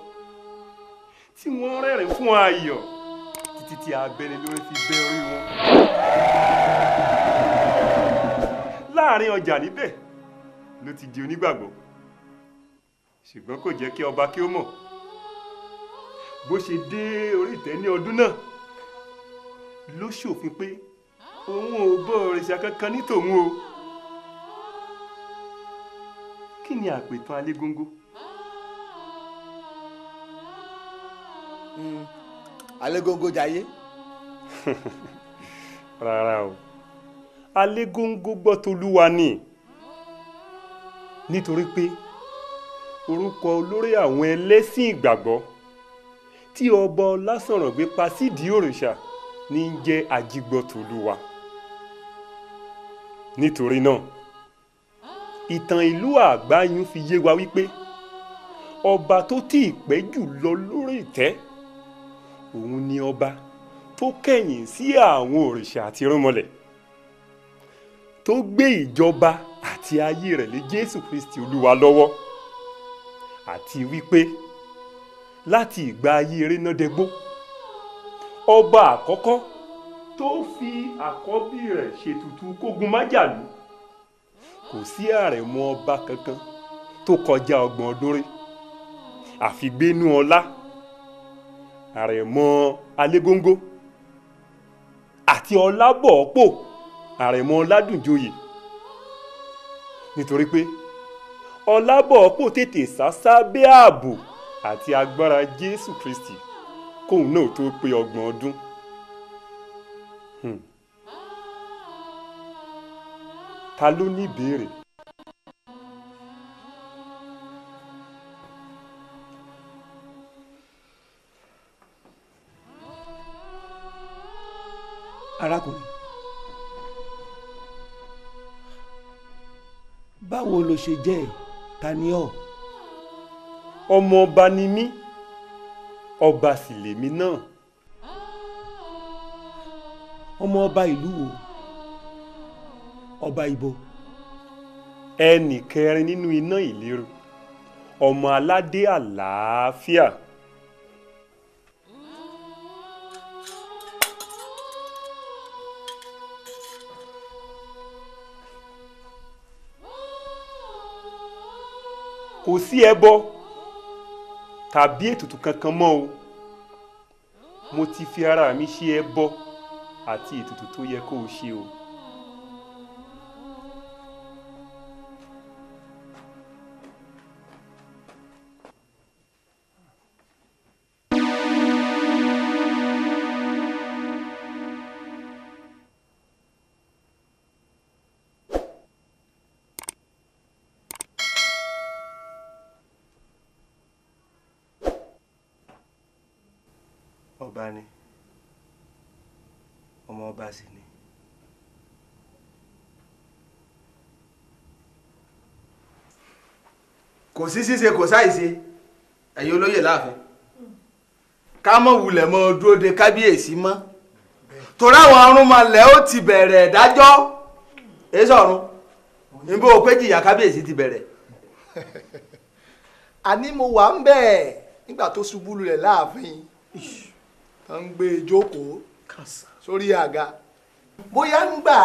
tí wọ́n rẹ́rìn fún ayọ̀ títí tí abẹ́ni lórí fi bẹ́ orí wọn. láàárín ọjà níbẹ̀ ló ti di onígbàgbọ́ ṣùgbọ́n kò jẹ́ kí ọba kí ó mọ̀ bó ṣe dé orí ìtẹ́ ní ọdún náà ló ṣòfin pé òun ò bọ òrìṣà kankan ní tòun o kí ni àpètàn alégóńgó. Alégóńgó jayé. rárá o. Alégóńgó gbọ́ tolúwa ni. Nítorí pé orúkọ olórí àwọn ẹlẹ́sìn ìgbàgbọ́ tí ọba ọlásọ̀rọ̀gbé pa sídìí òrìṣà ní í jẹ́ ajígbọ́tolúwa nítorí náà ìtàn ìlú àgbáyún fi yé wa wípé ọba tó tí ì pẹ́ jù lọ lórí ìtẹ́ òun ni ọba tó kẹ̀yìn sí àwọn òrìṣà àti irúnmọlẹ̀ tó gbé ìjọba àti ayé rẹ̀ lé jésù kristi olúwa lọ́wọ́ àti wípé láti ìgbà ayé erénádẹ́gbó ọba àkọ́kọ́ tó fi àkọ́bí rẹ̀ ṣètùtù kógun májàlú kò sí àrẹ̀mọ ọba kankan tó kọjá ọgbọ̀n ọdún rí. Àfi gbénú ọlá àrẹ̀mọ alégóńgó àti ọlábọ̀ọ́pọ̀ àrẹ̀mọ ọládùnjoyè nítorí pé ọlábọ̀ọ́pọ̀ tètè sá sábẹ́ ààbò àti agbára jésù kristi kóun náà tó pé ọgbọ̀n ọdún. Hmm. ta ló ní ìbéèrè. Arákùnrin báwo ló ṣe jẹ́ ta ni ọ́. ọmọ ọba ni mí ọba sì lèmi náà. ọmọ ọba ìlú wo ọba ibo. ẹnì kẹrin nínú iná ìléru ọmọ aládé àlàáfíà. Kò sí ẹbọ tàbí ètùtù kankan mọ́ o mo ti fi ara mi ṣe ẹbọ àti ètùtù tó yẹ kó o ṣe o. kò sí ṣíṣe kò sáìṣe ẹ̀yin olóyè láàfin. Ká mọ̀ wulẹ̀ mọ́ dúró de kábíyèsí mọ́. Torí àwọn arúnmalẹ̀ ó ti bẹ̀rẹ̀ ìdájọ́. Èyí sọ̀run. Níbo péjìyà kábíyèsí ti bẹ̀rẹ̀. àní mo wà ń bẹ̀ nígbà tó ṣubú lulẹ̀ láàfin. Tó ń gbé jókòó sórí àga. Bóyá ń gbà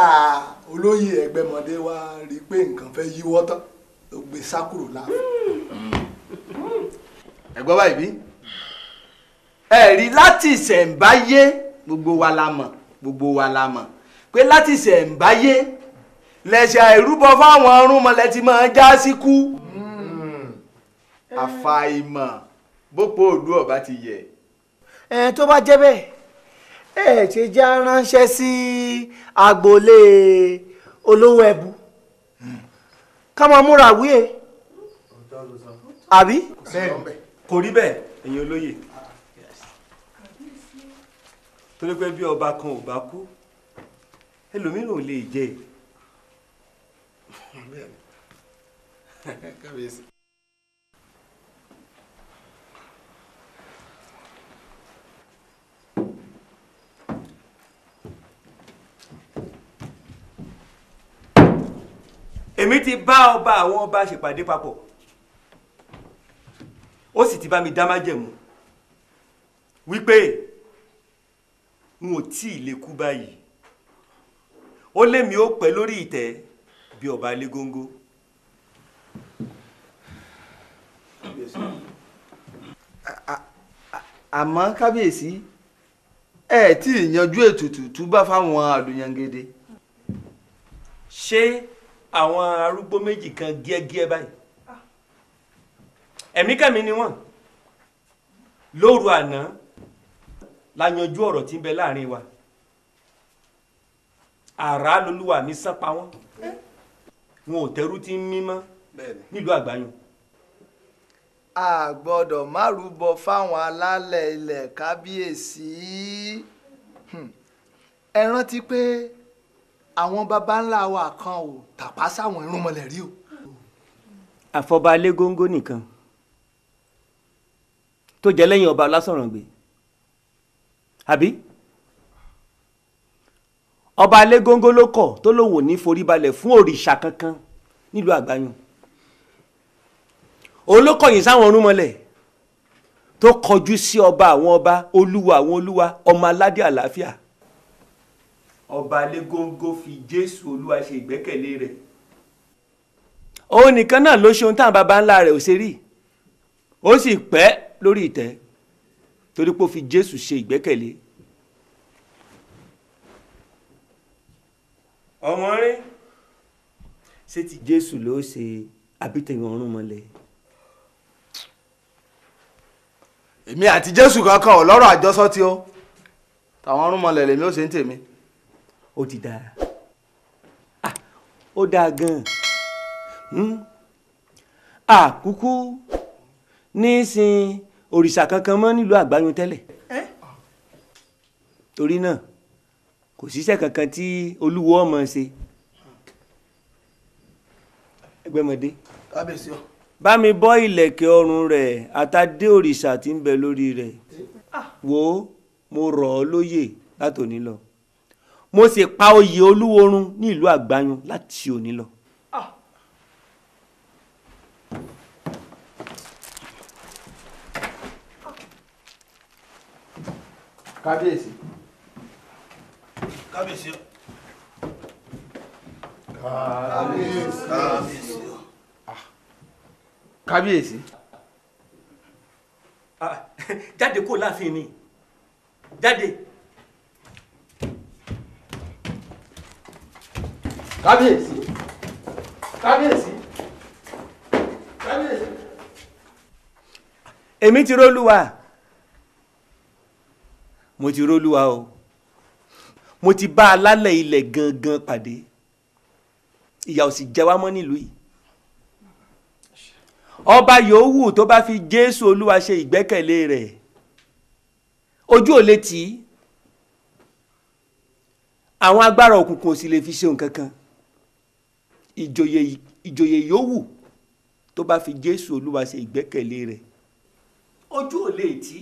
olóyè ẹgbẹ́mọdé wa rí i pé nǹkan fẹ́ yíwọ́ tán ló gbé sá kúrò láàfin. ẹ̀gbọ́n báyìí bí ẹ̀rí láti ìṣẹ̀ǹbáyé gbogbo wa la mọ̀ gbogbo wa la mọ̀ pé láti ìṣẹ̀ǹbáyé lẹ̀ṣẹ̀ àìrúbọ fáwọn ọ̀rúnmọlẹ̀ ti máa já síkú àfàìmọ̀ bópo òdu ọba ti yẹ. ẹ tó bá jẹ́ bẹ́ẹ̀ ẹ ṣe já ránṣẹ́ sí agboolé olówó ẹbú ká máa múra wíyẹ àbí. kò rí bẹ́ẹ̀ ẹ̀yin olóyè. Torí pé bí ọba kan ò bá kú ẹlòmíràn ò lè jẹ èmi ti bá ọba àwọn ọba ṣèpàdé papọ̀ ó sì ti bá mi dá májẹ̀mú wípé n ò tí ì lè kú báyìí ó lé mi ó pẹ́ lórí ìtẹ́ bí ọba légóńgó. àmọ́ kábíyèsí ẹ tí ì yanjú ètùtù túbá fáwọn àlùyangede. ṣé àwọn arúgbó méjì kan gíẹ́gíẹ́ báyìí. Ẹ̀mí kẹ́mi ni wọ́n. Lóru àná la yanjú ọ̀rọ̀ tí ń bẹ láàárín wa. Àrá lolúwa mi sán pa wọ́n. Wọn ò tẹ́rù tí ń mí mọ́ nílùú àgbáyùn a gbọ́dọ̀ má rúbọ fáwọn alálẹ̀ ilẹ̀ kábíyèsí. Hmm. ẹ rántí pé àwọn baba ńlá wa kan ò tàpá sáwọn irúnmọlẹ̀ rí o. àfọba légóńgó nìkan tó jẹ́ lẹ́yìn ọba lásọ̀rọ̀ǹgbè àbí? Ọba légóńgó ló kọ̀ tó lòun ò ní foríbalẹ̀ fún òrìṣà kankan nílùú àgbáyùn òun ló kọ̀yìn sáwọn ọ̀rúnmọlẹ̀ tó kọjú sí ọba àwọn ọba olúwa àwọn olúwa ọmọ aládé àlàáfíà ọba légóńgó fi jésù olúwa ṣe ìgbẹ́kẹ̀lé rẹ̀ òun nìkan náà ló ṣe ohun táwọn baba ńlá rẹ̀ ò ṣe rí ó sì pẹ́ lórí ìtẹ́ torí pé ó fi jésù ṣe ìgbẹ́kẹ̀lé. ọmọ rí ṣé ti jésù ló ṣe àbítẹ̀yìn ọ̀run mọ́lẹ̀. èmi àti jésù kankan ò lọ́rọ̀ àjọsọ tí ó tàwọn ọ̀rúnmọlẹ̀ lèmi ó ṣe ń tèmi. Ó ti dáa. Ah, ó dáa gan-an àkúkú ní í sin òrìṣà kankan mọ́ nílùú àgbáyún tẹ́lẹ̀. Torí náà kò síṣẹ́ kankan tí olúwo ọmọ ṣe. Ẹgbẹ́mọdé. Kábíyèsí o. bá mi bọ́ ìlẹ̀kẹ̀ ọrùn rẹ̀ àtàdé òrìṣà tí ń bẹ lórí rẹ̀. Wò ó mo rọ̀ ọ́ lóyè látòní lọ mo sì pa oyè olúwo run ní ìlú àgbáyún láti òní lọ. Ah. kábíyèsí. kábíyèsí. kábíyèsí. kábíyèsí. Ah. kábíyèsí. Ah. jáde kó láàfin mi jáde. Kábíyèsí. kábíyèsí. kábíyèsí. èmi ti rólúwa mo ti rólúwa o. Mo ti bá alálẹ̀ ilẹ̀ gangan pàdé. Ìyà ò sì jẹ wá mọ́ nílùú yìí. Ọba yòówù tó bá fi jésù olúwa ṣe ìgbẹ́kẹ̀lé rẹ̀. Ojú ò lè tì í. Àwọn agbára òkùnkùn ò sì lè fi ṣe nǹkan kan ìjòyè ìjòyè yòówù tó bá fi jésù olúwa ṣe ìgbẹ́kẹ̀lé rẹ̀ ojú ò lè tì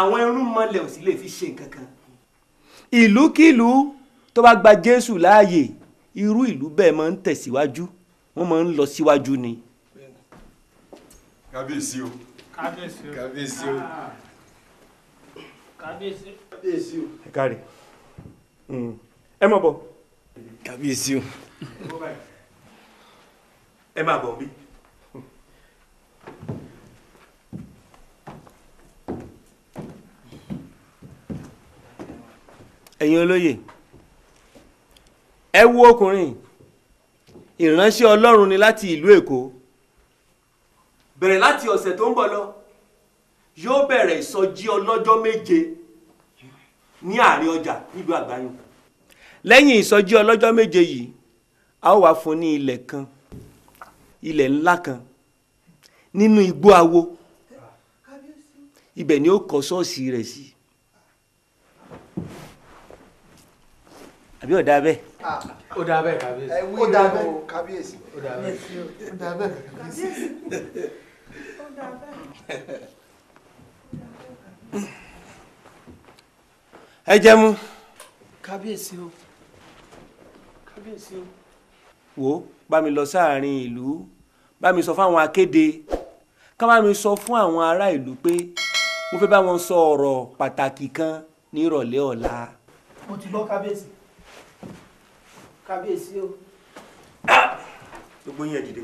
àwọn irun mọ́lẹ̀ ò sì lè fi ṣe nǹkan kan ìlúkìlú tó bá gba jésù láàyè irú ìlú bẹ́ẹ̀ máa ń tẹ̀síwájú wọ́n máa ń lọ síwájú ni. kábíyèsí o. kábíyèsí o. kábíyèsí o. kábíyèsí kábíyèsí o. ẹ káre ẹ mọ̀ bọ̀. kábíyèsí o. ẹ máa bọ̀ bí. ẹ̀yin olóyè ẹ wo ọkùnrin ìránṣẹ́ ọlọ́run ni láti ìlú èkó bẹ̀rẹ̀ láti ọ̀sẹ̀ tó ń bọ̀ lọ yóò bẹ̀rẹ̀ ìsọjí ọlọ́jọ́ méje ní àárín ọjà nílùú àgbáyùn lẹ́yìn ìsọjí ọlọ́jọ́ méje yìí a ó wá fún ní ilẹ̀ kan ilẹ̀ ńlá kan nínú igbó awo ibẹ̀ ni ó kọ́ ṣọ́ọ̀ṣì rẹ̀ sí àbí ọ̀dà bẹ́ẹ̀. ó dáa bẹ́ẹ̀ kábíyèsí. ó dáa bẹ́ẹ̀ kábíyèsí. ó dáa bẹ́ẹ̀. ó dáa bẹ́ẹ̀ kábíyèsí. ẹ jẹ́ mú kábíyèsí o kábíyèsí o. wò bá mi lọ sáàrin ìlú bá mi sọ fáwọn akéde ká bá mi sọ fún àwọn ará ìlú pé mo fẹ́ bá wọn sọ ọ̀rọ̀ pàtàkì kan ní ìrọ̀lẹ́ ọ̀la. mo ti gbọ́ kábíyèsí kábíyèsí o. gbogbo yín ẹ dìde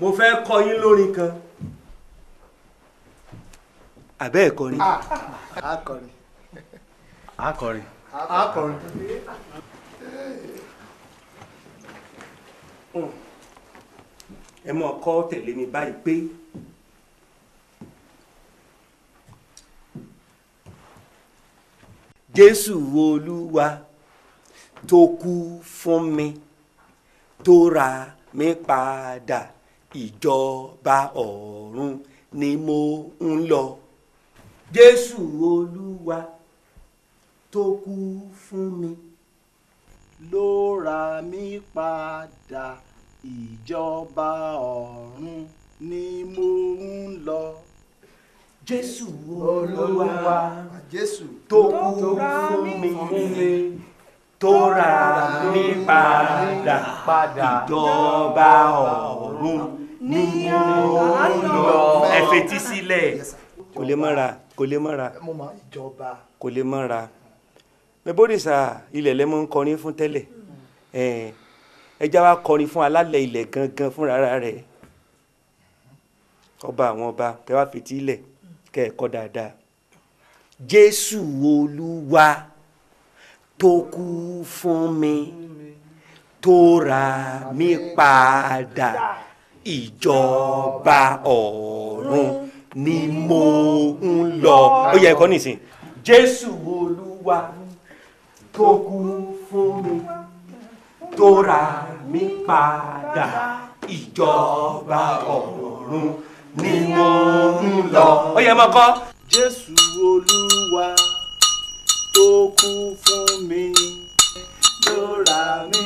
mo fẹ́ kọ́ yín lórin kan àbẹ́ ẹ̀ kọrin. akọrin. akọrin. akọrin. Ẹ mọ̀ kọ́ tẹ̀lé mi báyìí pé jésù olúwa tó kú fún mi tó ra mi padà ìjọba ọ̀run ni mo ń lọ. Jésù olúwa tó kú fún mi ló ra mí padà. Ìjọba ọ̀run ni mo ń lọ. jésù olúwa jésù tó kú fún mi tó ra mi padà. ìjọba ọ̀run ni mo ń lọ. ẹ fetí sílẹ̀. Kò lè mọ́ra kò lè mọ́ra. Kò lè mọ́ra mẹbọdìsà ilẹ̀ lẹ́mọ̀ ń kọrin fún tẹ́lẹ̀. Ẹja wa kọrin fún alálẹ̀ ilẹ̀ gangan fúnra rẹ̀. Ọba àwọn ọba kẹ wá fetí ilẹ̀ kẹ ẹ kọ́ dáadáa. Jésù olúwa tó kú fún mi tó ra mi padà. Ìjọba ọ̀run ni mo ń lọ. Ó yẹ ẹ̀kọ́ nìsín jésù olúwa tó kú fún mi tó ra mi padà ìjọba ọ̀run ni mo ń lọ. ó yẹ mọ́ kọ́. jésù olúwa tó kú fún mi ló ra mí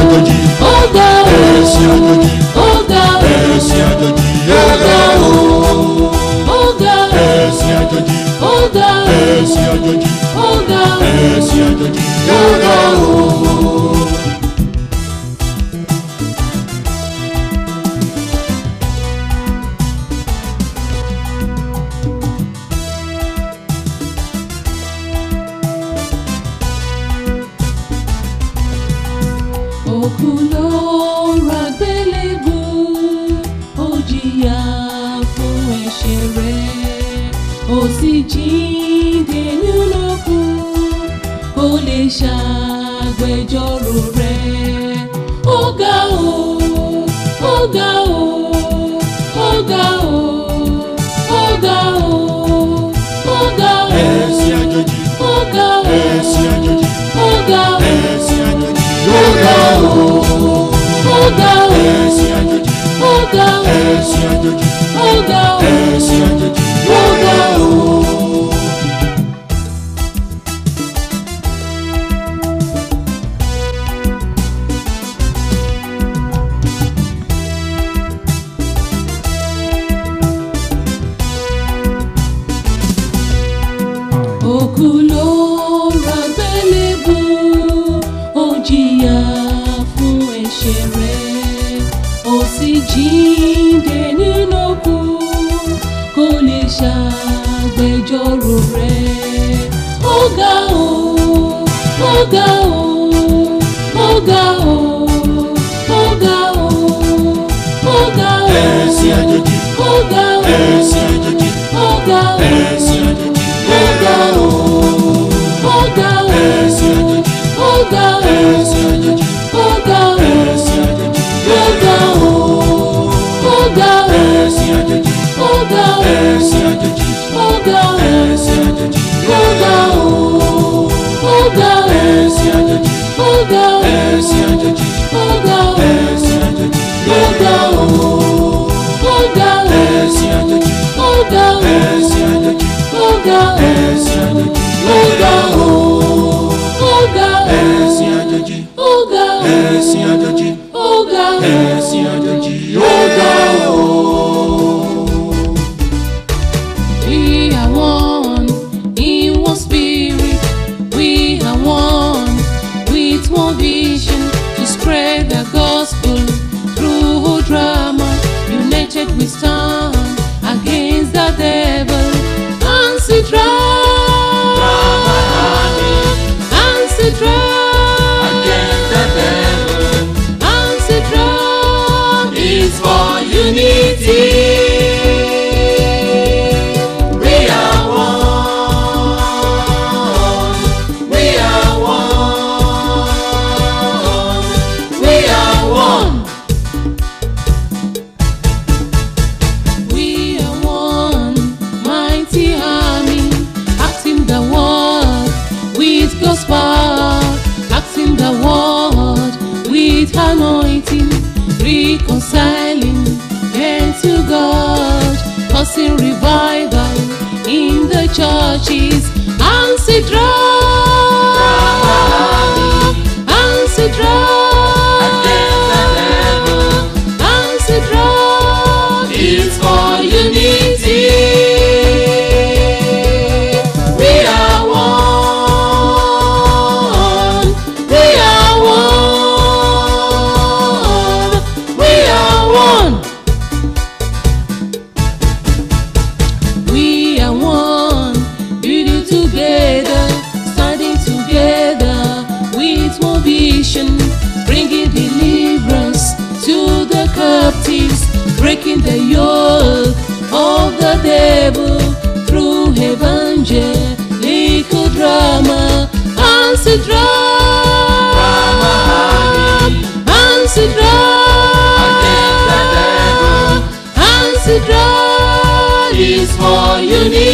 àjòjì ó ga o. Ẹ̀sìn àjòjì oga, ga o. Ẹ̀sìn àjòjì oga. o. Ó o. Ẹ̀sìn àjòjì ó o. Ẹ̀sìn àjòjì ó o. Ẹ̀sìn àjòjì ó o. oh não, oh não. Senhor. Hallelujah.